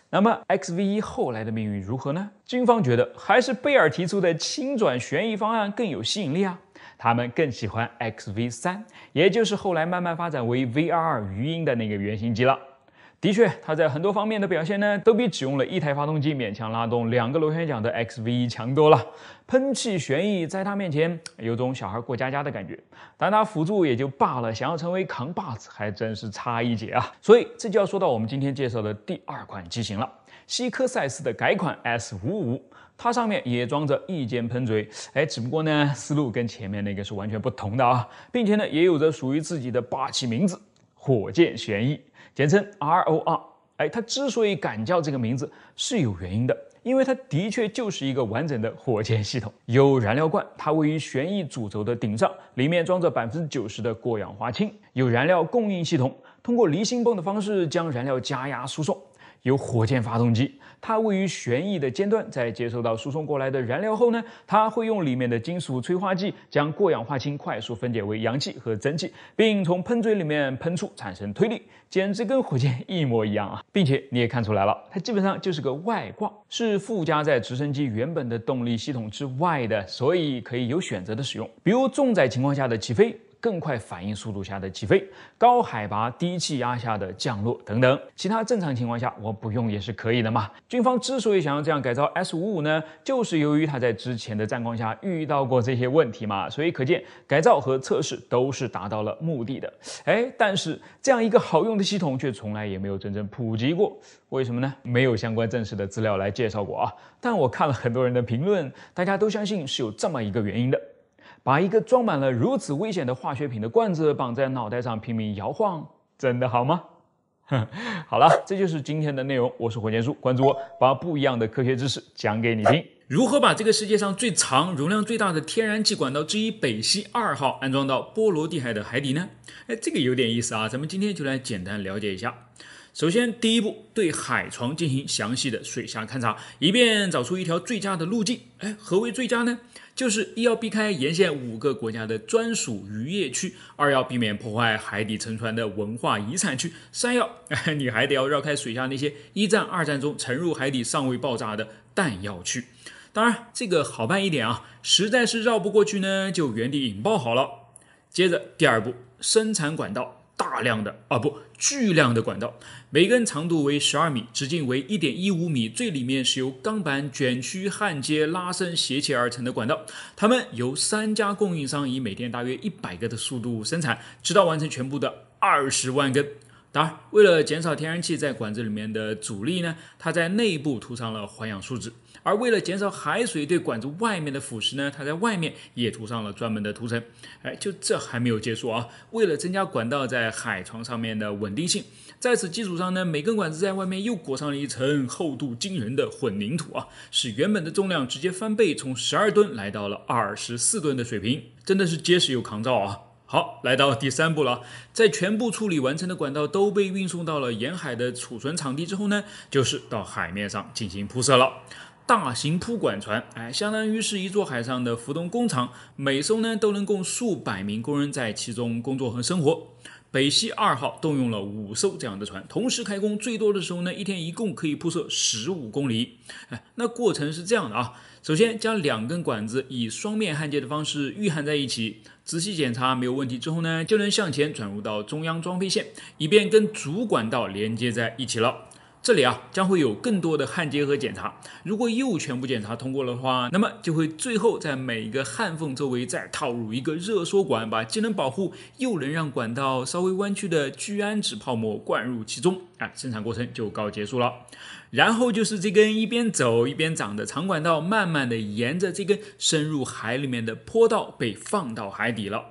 那么 XV 一后来的命运如何呢？军方觉得还是贝尔提出的轻转旋翼方案更有吸引力啊，他们更喜欢 XV 三，也就是后来慢慢发展为 V 二二鱼鹰的那个原型机了。的确，它在很多方面的表现呢，都比只用了一台发动机勉强拉动两个螺旋桨的 XV 强多了。喷气旋翼在它面前有种小孩过家家的感觉，但它辅助也就罢了，想要成为扛把子还真是差一截啊！所以这就要说到我们今天介绍的第二款机型了——西科赛斯的改款 S 五五，它上面也装着翼尖喷嘴，哎，只不过呢，思路跟前面那个是完全不同的啊，并且呢，也有着属于自己的霸气名字——火箭旋翼。简称 ROR，哎，它之所以敢叫这个名字是有原因的，因为它的确就是一个完整的火箭系统。有燃料罐，它位于旋翼主轴的顶上，里面装着百分之九十的过氧化氢。有燃料供应系统，通过离心泵的方式将燃料加压输送。有火箭发动机，它位于旋翼的尖端，在接收到输送过来的燃料后呢，它会用里面的金属催化剂将过氧化氢快速分解为氧气和蒸汽，并从喷嘴里面喷出，产生推力，简直跟火箭一模一样啊！并且你也看出来了，它基本上就是个外挂，是附加在直升机原本的动力系统之外的，所以可以有选择的使用，比如重载情况下的起飞。更快反应速度下的起飞，高海拔低气压下的降落等等，其他正常情况下我不用也是可以的嘛。军方之所以想要这样改造 S 五五呢，就是由于他在之前的战况下遇到过这些问题嘛，所以可见改造和测试都是达到了目的的。哎，但是这样一个好用的系统却从来也没有真正普及过，为什么呢？没有相关正式的资料来介绍过啊。但我看了很多人的评论，大家都相信是有这么一个原因的。把一个装满了如此危险的化学品的罐子绑在脑袋上拼命摇晃，真的好吗？好了，这就是今天的内容。我是火箭叔，关注我，把不一样的科学知识讲给你听。如何把这个世界上最长、容量最大的天然气管道之一北溪二号安装到波罗的海的海底呢？哎，这个有点意思啊！咱们今天就来简单了解一下。首先，第一步，对海床进行详细的水下勘察，以便找出一条最佳的路径。哎，何为最佳呢？就是一要避开沿线五个国家的专属渔业区，二要避免破坏海底沉船的文化遗产区，三要 你还得要绕开水下那些一战、二战中沉入海底尚未爆炸的弹药区。当然，这个好办一点啊，实在是绕不过去呢，就原地引爆好了。接着第二步，生产管道。大量的啊不巨量的管道，每根长度为十二米，直径为一点一五米，最里面是由钢板卷曲焊接拉伸斜切而成的管道，它们由三家供应商以每天大约一百个的速度生产，直到完成全部的二十万根。当然，为了减少天然气在管子里面的阻力呢，它在内部涂上了环氧树脂；而为了减少海水对管子外面的腐蚀呢，它在外面也涂上了专门的涂层。哎，就这还没有结束啊！为了增加管道在海床上面的稳定性，在此基础上呢，每根管子在外面又裹上了一层厚度惊人的混凝土啊，使原本的重量直接翻倍，从十二吨来到了二十四吨的水平，真的是结实又抗造啊！好，来到第三步了。在全部处理完成的管道都被运送到了沿海的储存场地之后呢，就是到海面上进行铺设了。大型铺管船，哎，相当于是一座海上的浮动工厂，每艘呢都能供数百名工人在其中工作和生活。北溪二号动用了五艘这样的船，同时开工，最多的时候呢，一天一共可以铺设十五公里。哎，那过程是这样的啊，首先将两根管子以双面焊接的方式预焊在一起。仔细检查没有问题之后呢，就能向前转入到中央装配线，以便跟主管道连接在一起了。这里啊将会有更多的焊接和检查。如果又全部检查通过的话，那么就会最后在每一个焊缝周围再套入一个热缩管，把既能保护又能让管道稍微弯曲的聚氨酯泡沫灌入其中，哎，生产过程就告结束了。然后就是这根一边走一边长的长管道，慢慢的沿着这根深入海里面的坡道被放到海底了。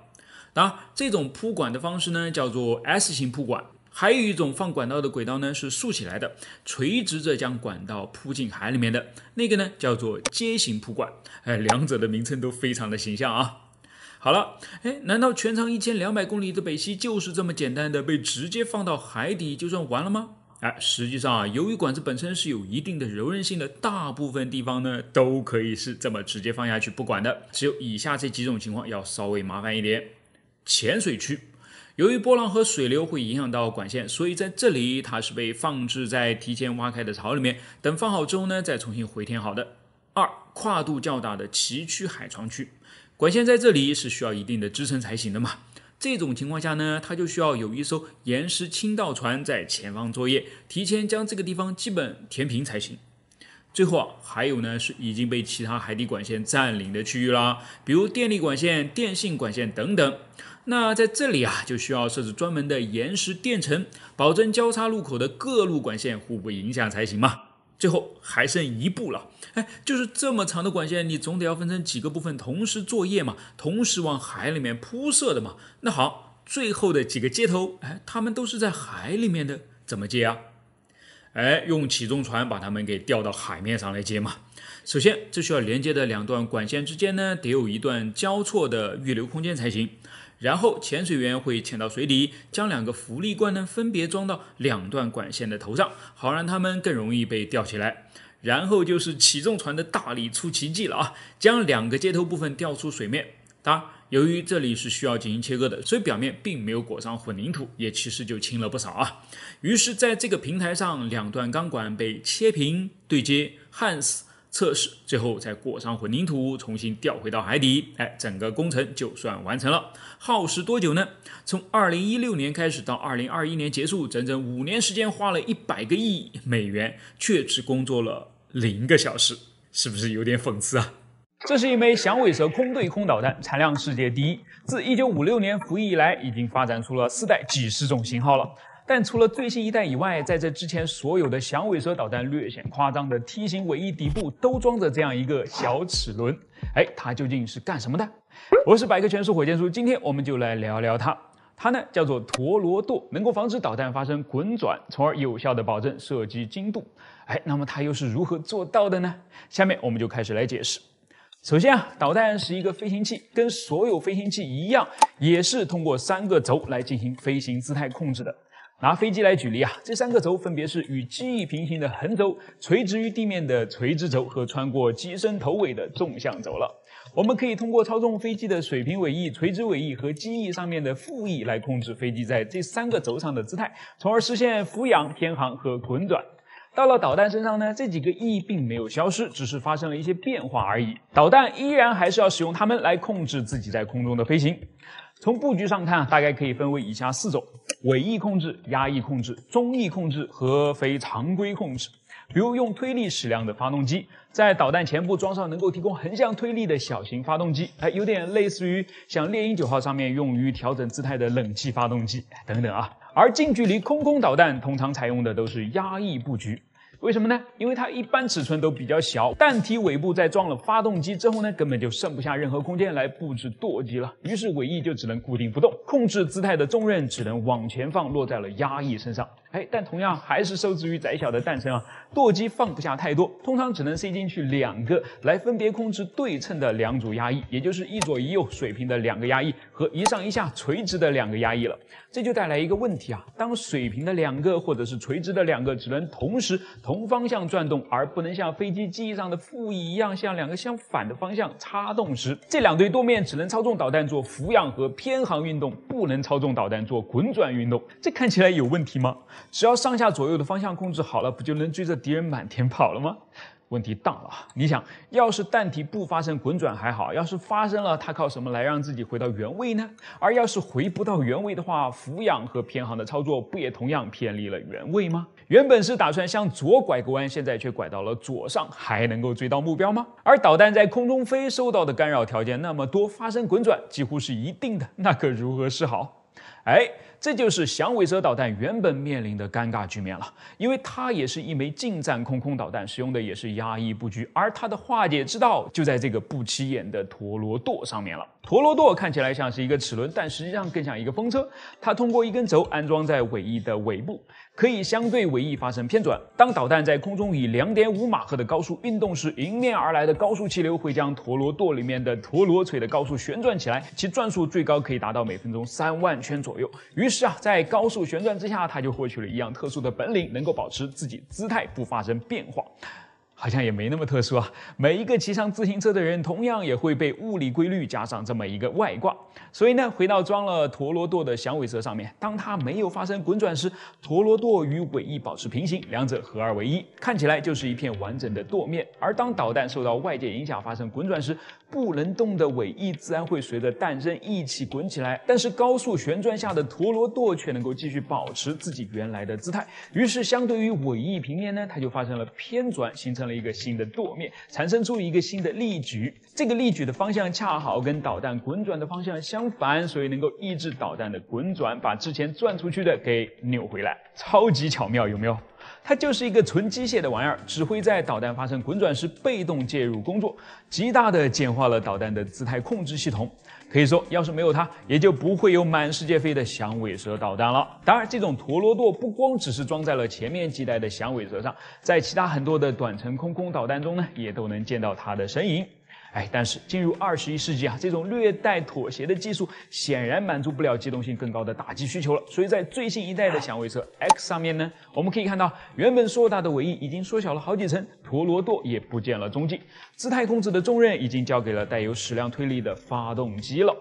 当然，这种铺管的方式呢，叫做 S 型铺管。还有一种放管道的轨道呢，是竖起来的，垂直着将管道铺进海里面的那个呢，叫做阶形铺管。哎，两者的名称都非常的形象啊。好了，哎，难道全长一千两百公里的北溪就是这么简单的被直接放到海底就算完了吗？哎，实际上啊，由于管子本身是有一定的柔韧性的，大部分地方呢都可以是这么直接放下去不管的。只有以下这几种情况要稍微麻烦一点：浅水区。由于波浪和水流会影响到管线，所以在这里它是被放置在提前挖开的槽里面，等放好之后呢，再重新回填好的。二、跨度较大的崎岖海床区，管线在这里是需要一定的支撑才行的嘛。这种情况下呢，它就需要有一艘岩石倾倒船在前方作业，提前将这个地方基本填平才行。最后啊，还有呢是已经被其他海底管线占领的区域啦，比如电力管线、电信管线等等。那在这里啊，就需要设置专门的岩石垫层，保证交叉路口的各路管线互不影响才行嘛。最后还剩一步了，哎，就是这么长的管线，你总得要分成几个部分同时作业嘛，同时往海里面铺设的嘛。那好，最后的几个接头，哎，它们都是在海里面的，怎么接啊？哎，用起重船把它们给吊到海面上来接嘛。首先，这需要连接的两段管线之间呢，得有一段交错的预留空间才行。然后潜水员会潜到水底，将两个浮力罐呢分别装到两段管线的头上，好让它们更容易被吊起来。然后就是起重船的大力出奇迹了啊，将两个接头部分吊出水面。当然，由于这里是需要进行切割的，所以表面并没有裹上混凝土，也其实就轻了不少啊。于是，在这个平台上，两段钢管被切平、对接、焊死。测试，最后再裹上混凝土，重新吊回到海底。哎，整个工程就算完成了。耗时多久呢？从二零一六年开始到二零二一年结束，整整五年时间，花了一百个亿美元，却只工作了零个小时，是不是有点讽刺啊？这是一枚响尾蛇空对空导弹，产量世界第一。自一九五六年服役以来，已经发展出了四代几十种型号了。但除了最新一代以外，在这之前，所有的响尾蛇导弹略显夸张的梯形尾翼底部都装着这样一个小齿轮。哎，它究竟是干什么的？我是百科全书火箭叔，今天我们就来聊聊它。它呢叫做陀螺舵，能够防止导弹发生滚转，从而有效的保证射击精度。哎，那么它又是如何做到的呢？下面我们就开始来解释。首先啊，导弹是一个飞行器，跟所有飞行器一样，也是通过三个轴来进行飞行姿态控制的。拿飞机来举例啊，这三个轴分别是与机翼平行的横轴、垂直于地面的垂直轴和穿过机身头尾的纵向轴了。我们可以通过操纵飞机的水平尾翼、垂直尾翼和机翼上面的副翼来控制飞机在这三个轴上的姿态，从而实现俯仰、偏航和滚转。到了导弹身上呢，这几个翼并没有消失，只是发生了一些变化而已。导弹依然还是要使用它们来控制自己在空中的飞行。从布局上看，大概可以分为以下四种。尾翼控制、压翼控制、中翼控制和非常规控制。比如用推力矢量的发动机，在导弹前部装上能够提供横向推力的小型发动机，哎，有点类似于像猎鹰九号上面用于调整姿态的冷气发动机等等啊。而近距离空空导弹通常采用的都是压翼布局。为什么呢？因为它一般尺寸都比较小，弹体尾部在装了发动机之后呢，根本就剩不下任何空间来布置舵机了。于是尾翼就只能固定不动，控制姿态的重任只能往前放，落在了压翼身上。哎，但同样还是受制于窄小的弹身啊，舵机放不下太多，通常只能塞进去两个，来分别控制对称的两组压翼，也就是一左一右水平的两个压翼和一上一下垂直的两个压翼了。这就带来一个问题啊，当水平的两个或者是垂直的两个只能同时同方向转动，而不能像飞机机翼上的副翼一样向两个相反的方向插动时，这两对舵面只能操纵导弹做俯仰和偏航运动，不能操纵导弹做滚转运动。这看起来有问题吗？只要上下左右的方向控制好了，不就能追着敌人满天跑了吗？问题大了。你想要是弹体不发生滚转还好，要是发生了，它靠什么来让自己回到原位呢？而要是回不到原位的话，俯仰和偏航的操作不也同样偏离了原位吗？原本是打算向左拐个弯，现在却拐到了左上，还能够追到目标吗？而导弹在空中飞受到的干扰条件那么多，发生滚转几乎是一定的，那可如何是好？哎。这就是响尾蛇导弹原本面临的尴尬局面了，因为它也是一枚近战空空导弹，使用的也是压抑布局，而它的化解之道就在这个不起眼的陀螺舵上面了。陀螺舵看起来像是一个齿轮，但实际上更像一个风车。它通过一根轴安装在尾翼的尾部，可以相对尾翼发生偏转。当导弹在空中以两点五马赫的高速运动时，迎面而来的高速气流会将陀螺舵里面的陀螺锤的高速旋转起来，其转速最高可以达到每分钟三万圈左右。于是啊，在高速旋转之下，它就获取了一样特殊的本领，能够保持自己姿态不发生变化。好像也没那么特殊啊。每一个骑上自行车的人，同样也会被物理规律加上这么一个外挂。所以呢，回到装了陀螺舵的响尾蛇上面，当它没有发生滚转时，陀螺舵与尾翼保持平行，两者合二为一，看起来就是一片完整的舵面。而当导弹受到外界影响发生滚转时，不能动的尾翼自然会随着弹身一起滚起来。但是高速旋转下的陀螺舵却能够继续保持自己原来的姿态。于是，相对于尾翼平面呢，它就发生了偏转，形成了。一个新的舵面，产生出一个新的力矩，这个力矩的方向恰好跟导弹滚转的方向相反，所以能够抑制导弹的滚转，把之前转出去的给扭回来，超级巧妙，有没有？它就是一个纯机械的玩意儿，只会在导弹发生滚转时被动介入工作，极大的简化了导弹的姿态控制系统。可以说，要是没有它，也就不会有满世界飞的响尾蛇导弹了。当然，这种陀螺舵不光只是装在了前面几代的响尾蛇上，在其他很多的短程空空导弹中呢，也都能见到它的身影。哎，但是进入二十一世纪啊，这种略带妥协的技术显然满足不了机动性更高的打击需求了。所以在最新一代的响尾蛇 X 上面呢，我们可以看到，原本硕大的尾翼已经缩小了好几层，陀螺舵也不见了踪迹，姿态控制的重任已经交给了带有矢量推力的发动机了。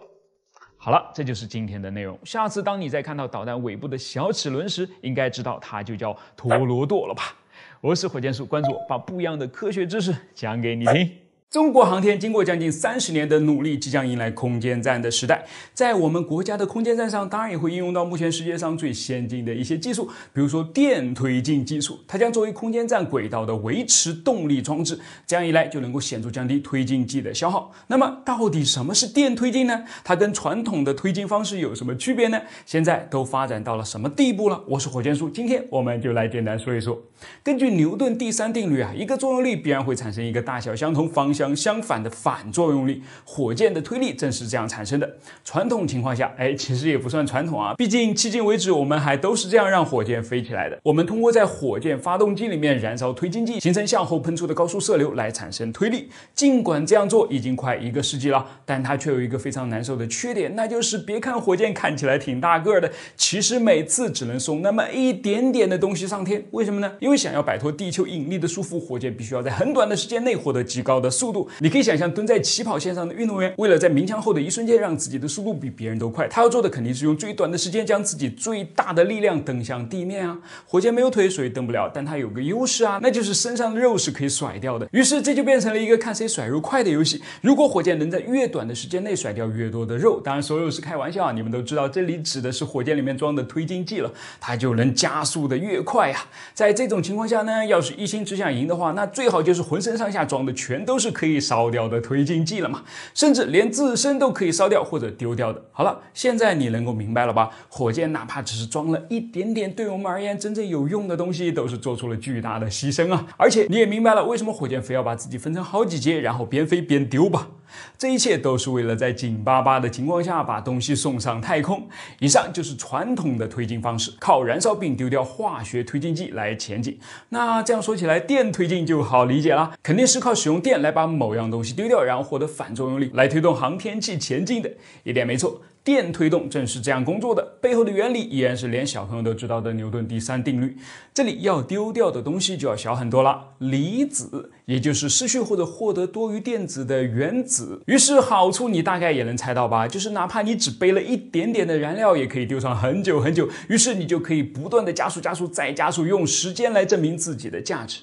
好了，这就是今天的内容。下次当你再看到导弹尾部的小齿轮时，应该知道它就叫陀螺舵了吧？我是火箭叔，关注我，把不一样的科学知识讲给你听。中国航天经过将近三十年的努力，即将迎来空间站的时代。在我们国家的空间站上，当然也会应用到目前世界上最先进的一些技术，比如说电推进技术。它将作为空间站轨道的维持动力装置，这样一来就能够显著降低推进剂的消耗。那么，到底什么是电推进呢？它跟传统的推进方式有什么区别呢？现在都发展到了什么地步了？我是火箭叔，今天我们就来简单说一说。根据牛顿第三定律啊，一个作用力必然会产生一个大小相同、方向。相相反的反作用力，火箭的推力正是这样产生的。传统情况下，哎，其实也不算传统啊，毕竟迄今为止，我们还都是这样让火箭飞起来的。我们通过在火箭发动机里面燃烧推进剂，形成向后喷出的高速射流来产生推力。尽管这样做已经快一个世纪了，但它却有一个非常难受的缺点，那就是别看火箭看起来挺大个的，其实每次只能送那么一点点的东西上天。为什么呢？因为想要摆脱地球引力的束缚，火箭必须要在很短的时间内获得极高的速。度，你可以想象蹲在起跑线上的运动员，为了在鸣枪后的一瞬间让自己的速度比别人都快，他要做的肯定是用最短的时间将自己最大的力量蹬向地面啊。火箭没有腿，所以蹬不了，但它有个优势啊，那就是身上的肉是可以甩掉的。于是这就变成了一个看谁甩肉快的游戏。如果火箭能在越短的时间内甩掉越多的肉，当然所有是开玩笑啊，你们都知道这里指的是火箭里面装的推进剂了，它就能加速的越快呀。在这种情况下呢，要是一心只想赢的话，那最好就是浑身上下装的全都是。可以烧掉的推进剂了嘛？甚至连自身都可以烧掉或者丢掉的。好了，现在你能够明白了吧？火箭哪怕只是装了一点点，对我们而言真正有用的东西，都是做出了巨大的牺牲啊！而且你也明白了，为什么火箭非要把自己分成好几节，然后边飞边丢吧？这一切都是为了在紧巴巴的情况下把东西送上太空。以上就是传统的推进方式，靠燃烧并丢掉化学推进剂来前进。那这样说起来，电推进就好理解了，肯定是靠使用电来把某样东西丢掉，然后获得反作用力来推动航天器前进的，一点没错。电推动正是这样工作的，背后的原理依然是连小朋友都知道的牛顿第三定律。这里要丢掉的东西就要小很多了，离子，也就是失去或者获得多余电子的原子。于是好处你大概也能猜到吧，就是哪怕你只背了一点点的燃料，也可以丢上很久很久。于是你就可以不断的加速、加速再加速，用时间来证明自己的价值。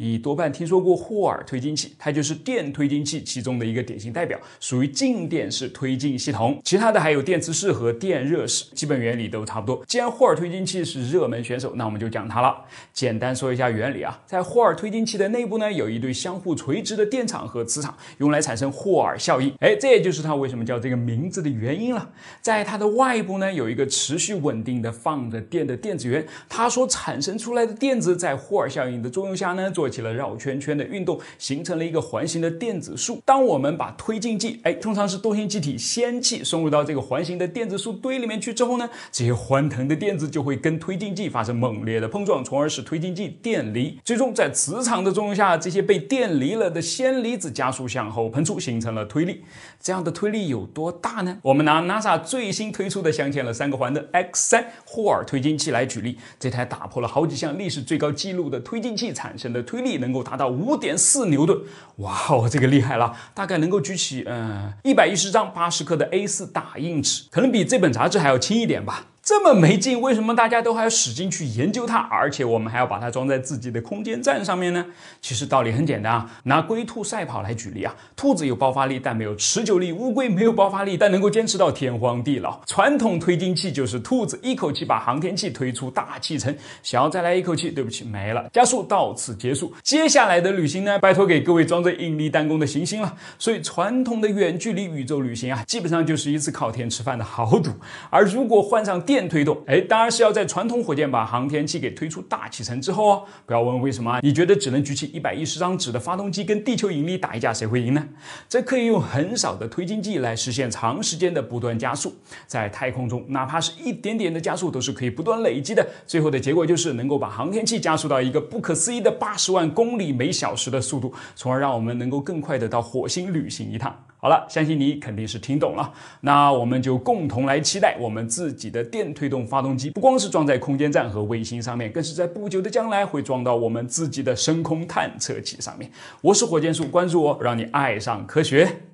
你多半听说过霍尔推进器，它就是电推进器其中的一个典型代表，属于静电式推进系统。其他的还有电磁式和电热式，基本原理都差不多。既然霍尔推进器是热门选手，那我们就讲它了。简单说一下原理啊，在霍尔推进器的内部呢，有一对相互垂直的电场和磁场，用来产生霍尔效应。哎，这也就是它为什么叫这个名字的原因了。在它的外部呢，有一个持续稳定的放着电的电子源，它所产生出来的电子在霍尔效应的作用下呢，做起了绕圈圈的运动，形成了一个环形的电子束。当我们把推进剂，哎，通常是惰性气体氙气送入到这个环形的电子束堆里面去之后呢，这些欢腾的电子就会跟推进剂发生猛烈的碰撞，从而使推进剂电离。最终在磁场的作用下，这些被电离了的氙离子加速向后喷出，形成了推力。这样的推力有多大呢？我们拿 NASA 最新推出的镶嵌了三个环的 X 三霍尔推进器来举例，这台打破了好几项历史最高纪录的推进器产生的推力能够达到五点四牛顿，哇哦，这个厉害了！大概能够举起嗯一百一十张八十克的 A 四打印纸，可能比这本杂志还要轻一点吧。这么没劲，为什么大家都还要使劲去研究它？而且我们还要把它装在自己的空间站上面呢？其实道理很简单啊，拿龟兔赛跑来举例啊，兔子有爆发力，但没有持久力；乌龟没有爆发力，但能够坚持到天荒地老。传统推进器就是兔子，一口气把航天器推出大气层，想要再来一口气，对不起，没了，加速到此结束。接下来的旅行呢，拜托给各位装着引力弹弓的行星了。所以传统的远距离宇宙旅行啊，基本上就是一次靠天吃饭的豪赌。而如果换上电推动，哎，当然是要在传统火箭把航天器给推出大气层之后哦。不要问为什么，你觉得只能举起一百一十张纸的发动机跟地球引力打一架，谁会赢呢？这可以用很少的推进剂来实现长时间的不断加速。在太空中，哪怕是一点点的加速都是可以不断累积的，最后的结果就是能够把航天器加速到一个不可思议的八十万公里每小时的速度，从而让我们能够更快的到火星旅行一趟。好了，相信你肯定是听懂了。那我们就共同来期待我们自己的电推动发动机，不光是装在空间站和卫星上面，更是在不久的将来会装到我们自己的深空探测器上面。我是火箭叔，关注我，让你爱上科学。